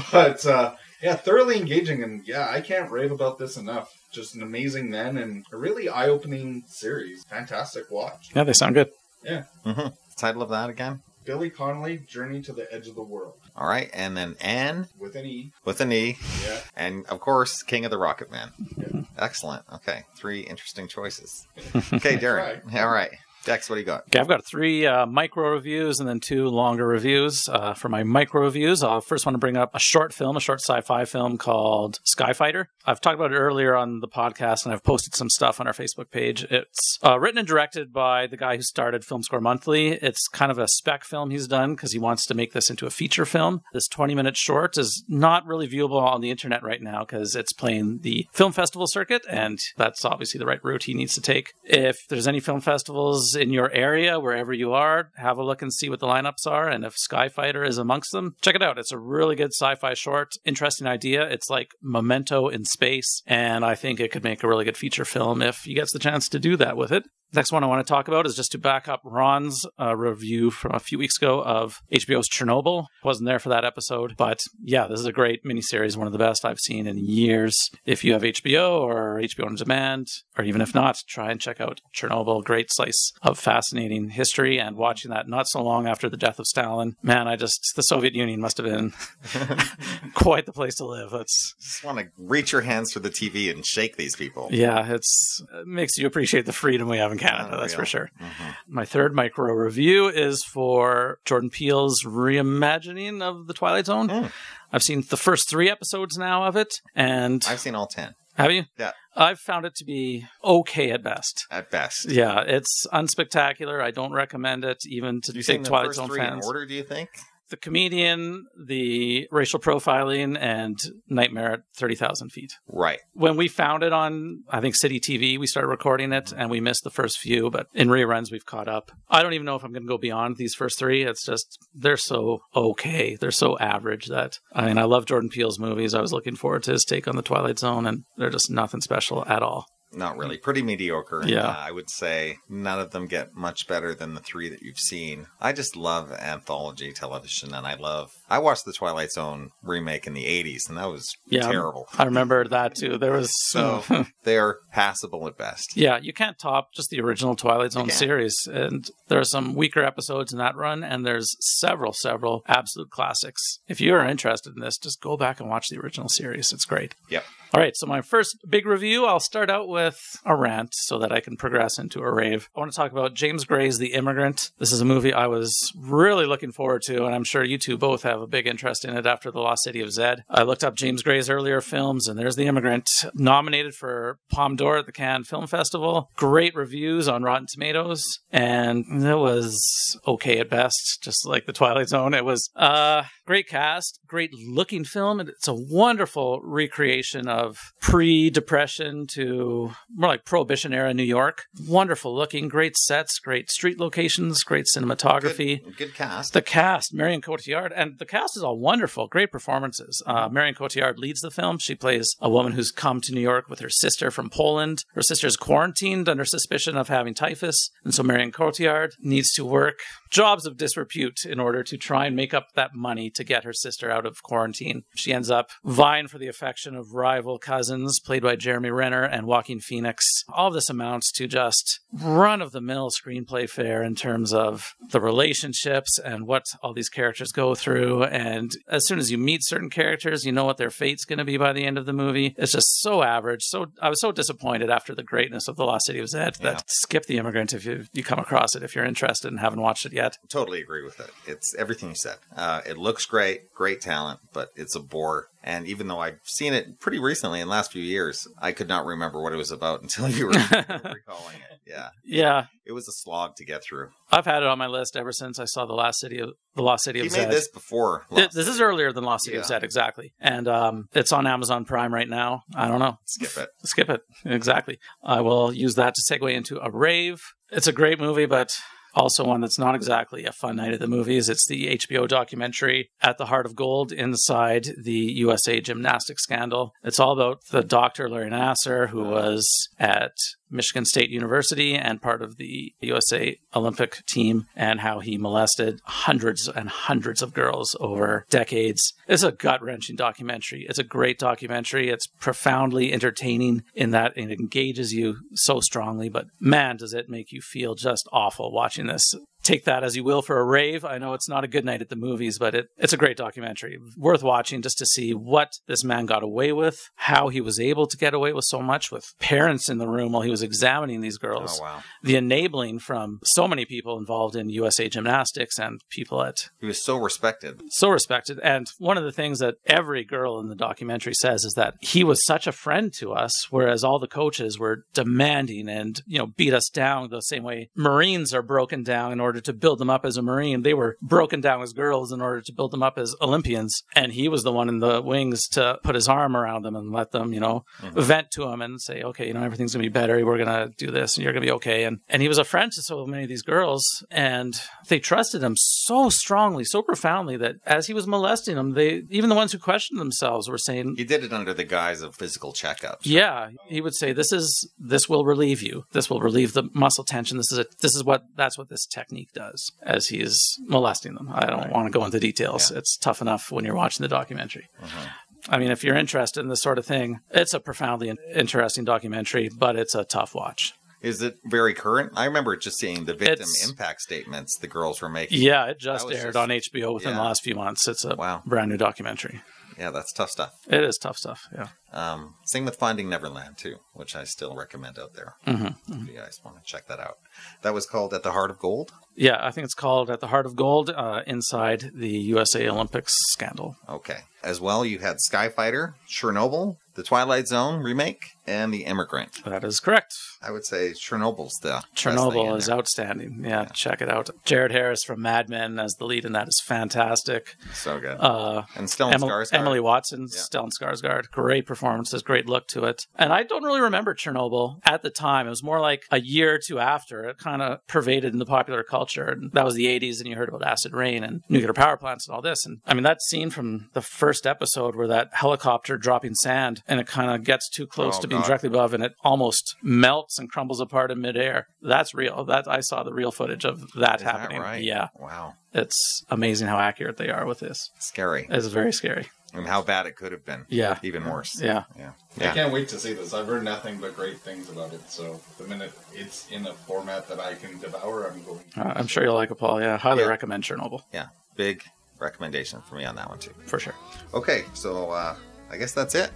but uh, yeah, thoroughly engaging, and yeah, I can't rave about this enough. Just an amazing man and a really eye-opening series. Fantastic watch. Yeah, they sound good. Mm-hmm. Title of that again? Billy Connolly, Journey to the Edge of the World, All right, and then Anne with an E. with an E, Yeah. and of course King of the Rocket Men. Yeah. Excellent. Okay, three interesting choices. Okay, Darren. All right. Dex, what do you got? Okay, I've got three uh, micro reviews and then two longer reviews. Uh, for my micro reviews, I'll first want to bring up a short film, a short sci-fi film called Skyfighter. I've talked about it earlier on the podcast, and I've posted some stuff on our Facebook page. It's uh, written and directed by the guy who started Film Score Monthly. It's kind of a spec film he's done because he wants to make this into a feature film. This 20-minute short is not really viewable on the internet right now because it's playing the film festival circuit, and that's obviously the right route he needs to take. If there's any film festivals in your area, wherever you are, have a look and see what the lineups are. And if Skyfighter is amongst them, check it out. It's a really good sci fi short, interesting idea. It's like Memento in space. And I think it could make a really good feature film if he gets the chance to do that with it. Next one I want to talk about is just to back up Ron's uh, review from a few weeks ago of HBO's Chernobyl. Wasn't there for that episode, but yeah, this is a great miniseries, one of the best I've seen in years. If you have HBO or HBO on demand, or even if not, try and check out Chernobyl. Great slice of fascinating history, and watching that not so long after the death of Stalin. Man, I just the Soviet Union must have been quite the place to live. It's Just want to reach your hands through the TV and shake these people. yeah, it's it makes you appreciate the freedom we have in Canada. That's for Unreal. sure. Mhm. My third micro review is for Jordan Peele's reimagining of The Twilight Zone. Mm. I've seen the first three episodes now of it, and I've seen all 10 have you? Yeah. I've found it to be okay at best. at best. Yeah, it's unspectacular. I don't recommend it, even to You've big the Twilight Zone three fans. in order, do you think? The comedian, the racial profiling, and Nightmare at thirty thousand feet. Right. when we found it on i think city tv we started recording it and we missed the first few but in reruns we've caught up. I don't even know if i'm going to go beyond these first three. It's just they're so okay. They're so average that i mean i love jordan peele's movies. I was looking forward to his take on the twilight zone and they're just nothing special at all Not really. Pretty mediocre. Yeah. uh, I would say none of them get much better than the three that you've seen. I just love anthology television, and I love. I watched the Twilight Zone remake in the 80s, and that was Yeah. terrible. i remember that too there was So they're passable at best. Yeah, you can't top just the original Twilight Zone series. And there are some weaker episodes in that run, and there's several, several absolute classics. If you are interested in this, just go back and watch the original series. It's great. Yep. All right, so my first big review, I'll start out with a rant so that I can progress into a rave. I want to talk about James Gray's The Immigrant. This is a movie I was really looking forward to, and I'm sure you two both have a big interest in it after The Lost City of Zed. I looked up James Gray's earlier films, and there's The Immigrant, nominated for Palme d'Or at the Cannes Film Festival. Great reviews on Rotten Tomatoes, and it was okay at best, just like The Twilight Zone. It was uh great cast, great looking film, and it's a wonderful recreation of pre-depression to more like prohibition era New York. Wonderful looking, great sets, great street locations, great cinematography. Good, good cast. The cast, Marion Cotillard, and the cast is all wonderful, great performances. Uh, Marion Cotillard leads the film. She plays a woman who's come to New York with her sister from Poland. Her sister's quarantined under suspicion of having typhus, and so Marion Cotillard needs to work jobs of disrepute in order to try and make up that money to get her sister out of quarantine. She ends up vying for the affection of rival cousins, played by Jeremy Renner and Joaquin Phoenix. All this amounts to just run of the mill screenplay fare in terms of the relationships and what all these characters go through. And as soon as you meet certain characters, you know what their fate's going to be by the end of the movie. It's just so average. So I was so disappointed after the greatness of The Lost City of Zed that skip The Immigrant if you, you come across it, if you're interested and haven't watched it yet. Totally agree with it. It's everything you said. Uh, it looks great, great talent, but it's a bore. And even though I've seen it pretty recently in the last few years, I could not remember what it was about until you were recalling it. Yeah, Yeah, it was a slog to get through. I've had it on my list ever since I saw the last city of the Lost City He of made this before. Th- this is earlier than Lost City of Yeah. Zed, exactly, and um, it's on Amazon Prime right now. I don't know. Skip it. Skip it. Exactly. I will use that to segue into a rave. It's a great movie, but also one that's not exactly a fun night at the movies. It's the HBO documentary At the Heart of Gold inside the USA gymnastics scandal. It's all about the doctor, Larry Nassar, who was at Michigan State University and part of the USA Olympic team, and how he molested hundreds and hundreds of girls over decades. It's a gut wrenching documentary. It's a great documentary. It's profoundly entertaining in that it engages you so strongly, but man, does it make you feel just awful watching this. Take that as you will for a rave. I know it's not a good night at the movies, but it, it's a great documentary. Worth watching just to see what this man got away with, how he was able to get away with so much with parents in the room while he was examining these girls. Oh, wow. The enabling from so many people involved in USA Gymnastics and people at He was so respected. so respected. And one of the things that every girl in the documentary says is that he was such a friend to us, whereas all the coaches were demanding and, you know, beat us down the same way Marines are broken down in order to build them up as a Marine. They were broken down as girls in order to build them up as Olympians. And he was the one in the wings to put his arm around them and let them, you know, mm-hmm. vent to him and say, okay, you know, everything's going to be better. We're going to do this and you're going to be okay. And, and he was a friend to so many of these girls and they trusted him so strongly, so profoundly that as he was molesting them, they, even the ones who questioned themselves were saying, He did it under the guise of physical checkups. yeah, he would say, "This is this will relieve you. This will relieve the muscle tension. This is a, this is what that's what this technique does." As he is molesting them, I don't want to go into details. It's tough enough when you're watching the documentary. Mm-hmm. I mean, if you're interested in this sort of thing, it's a profoundly interesting documentary, but it's a tough watch. Is it very current? I remember just seeing the victim It's- impact statements the girls were making. Yeah, it just aired just- on HBO within yeah. the last few months. It's a Wow. brand new documentary. Yeah, that's tough stuff. It is tough stuff. Yeah. Um, same with Finding Neverland too, which I still recommend out there. Mm-hmm. If you guys want to check that out. That was called At the Heart of Gold. Yeah, I think it's called At the Heart of Gold uh, inside the USA Olympics scandal. Okay. As well, you had Skyfighter, Chernobyl, The Twilight Zone remake, and The Immigrant. That is correct. I would say Chernobyl's the Chernobyl is outstanding. Yeah, check it out. Jared Harris from Mad Men as the lead in that is fantastic. so good. Uh, and Stellan Emil- Skarsgård. Emily Watson, Yeah. Stellan Skarsgård, great performances, great look to it. And I don't really remember Chernobyl at the time. It was more like a year or two after. It kind of pervaded in the popular culture. And that was the 80s, and you heard about acid rain and nuclear power plants and all this. And I mean, that scene from the first episode where that helicopter dropping sand and it kind of gets too close Oh, to being God. directly above and it almost melts and crumbles apart in midair. That's real. That I saw the real footage of that Is that happening. right? Yeah. Wow. It's amazing how accurate they are with this. Scary. It's very scary. And how bad it could have been. Yeah. Even worse. Yeah. Yeah. I can't wait to see this. I've heard nothing but great things about it. So the minute it's in a format that I can devour, I'm going. To Uh, I'm sure you'll like it, Paul. Yeah, highly Yeah. recommend Chernobyl Yeah. Big recommendation for me on that one too. for sure. Okay, so uh, I guess that's it.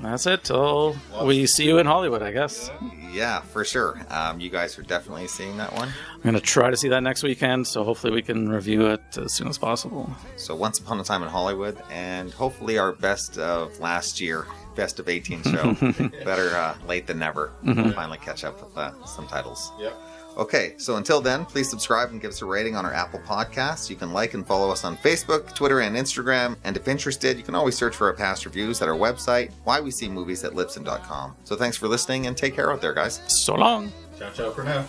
That's it. Till we see you in Hollywood, I guess. Yeah, for sure. Um, you guys are definitely seeing that one. I'm gonna try to see that next weekend, so hopefully we can review it as soon as possible. So, Once Upon a Time in Hollywood, and hopefully our best of last year, best of 18 show. Better uh, late than never. We'll finally catch up with uh, some titles. Yep. Okay, so until then, please subscribe and give us a rating on our Apple Podcasts. You can like and follow us on Facebook, Twitter, and Instagram. And if interested, you can always search for our past reviews at our website, why we see movies at libsyn.com. So thanks for listening and take care out there, guys. So long. Ciao, ciao for now.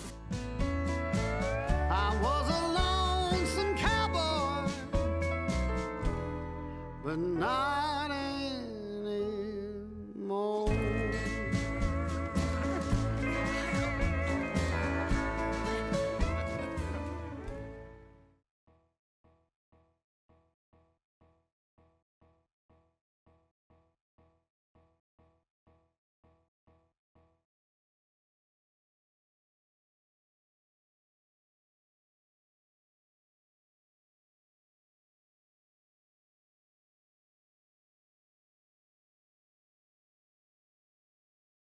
but not anymore.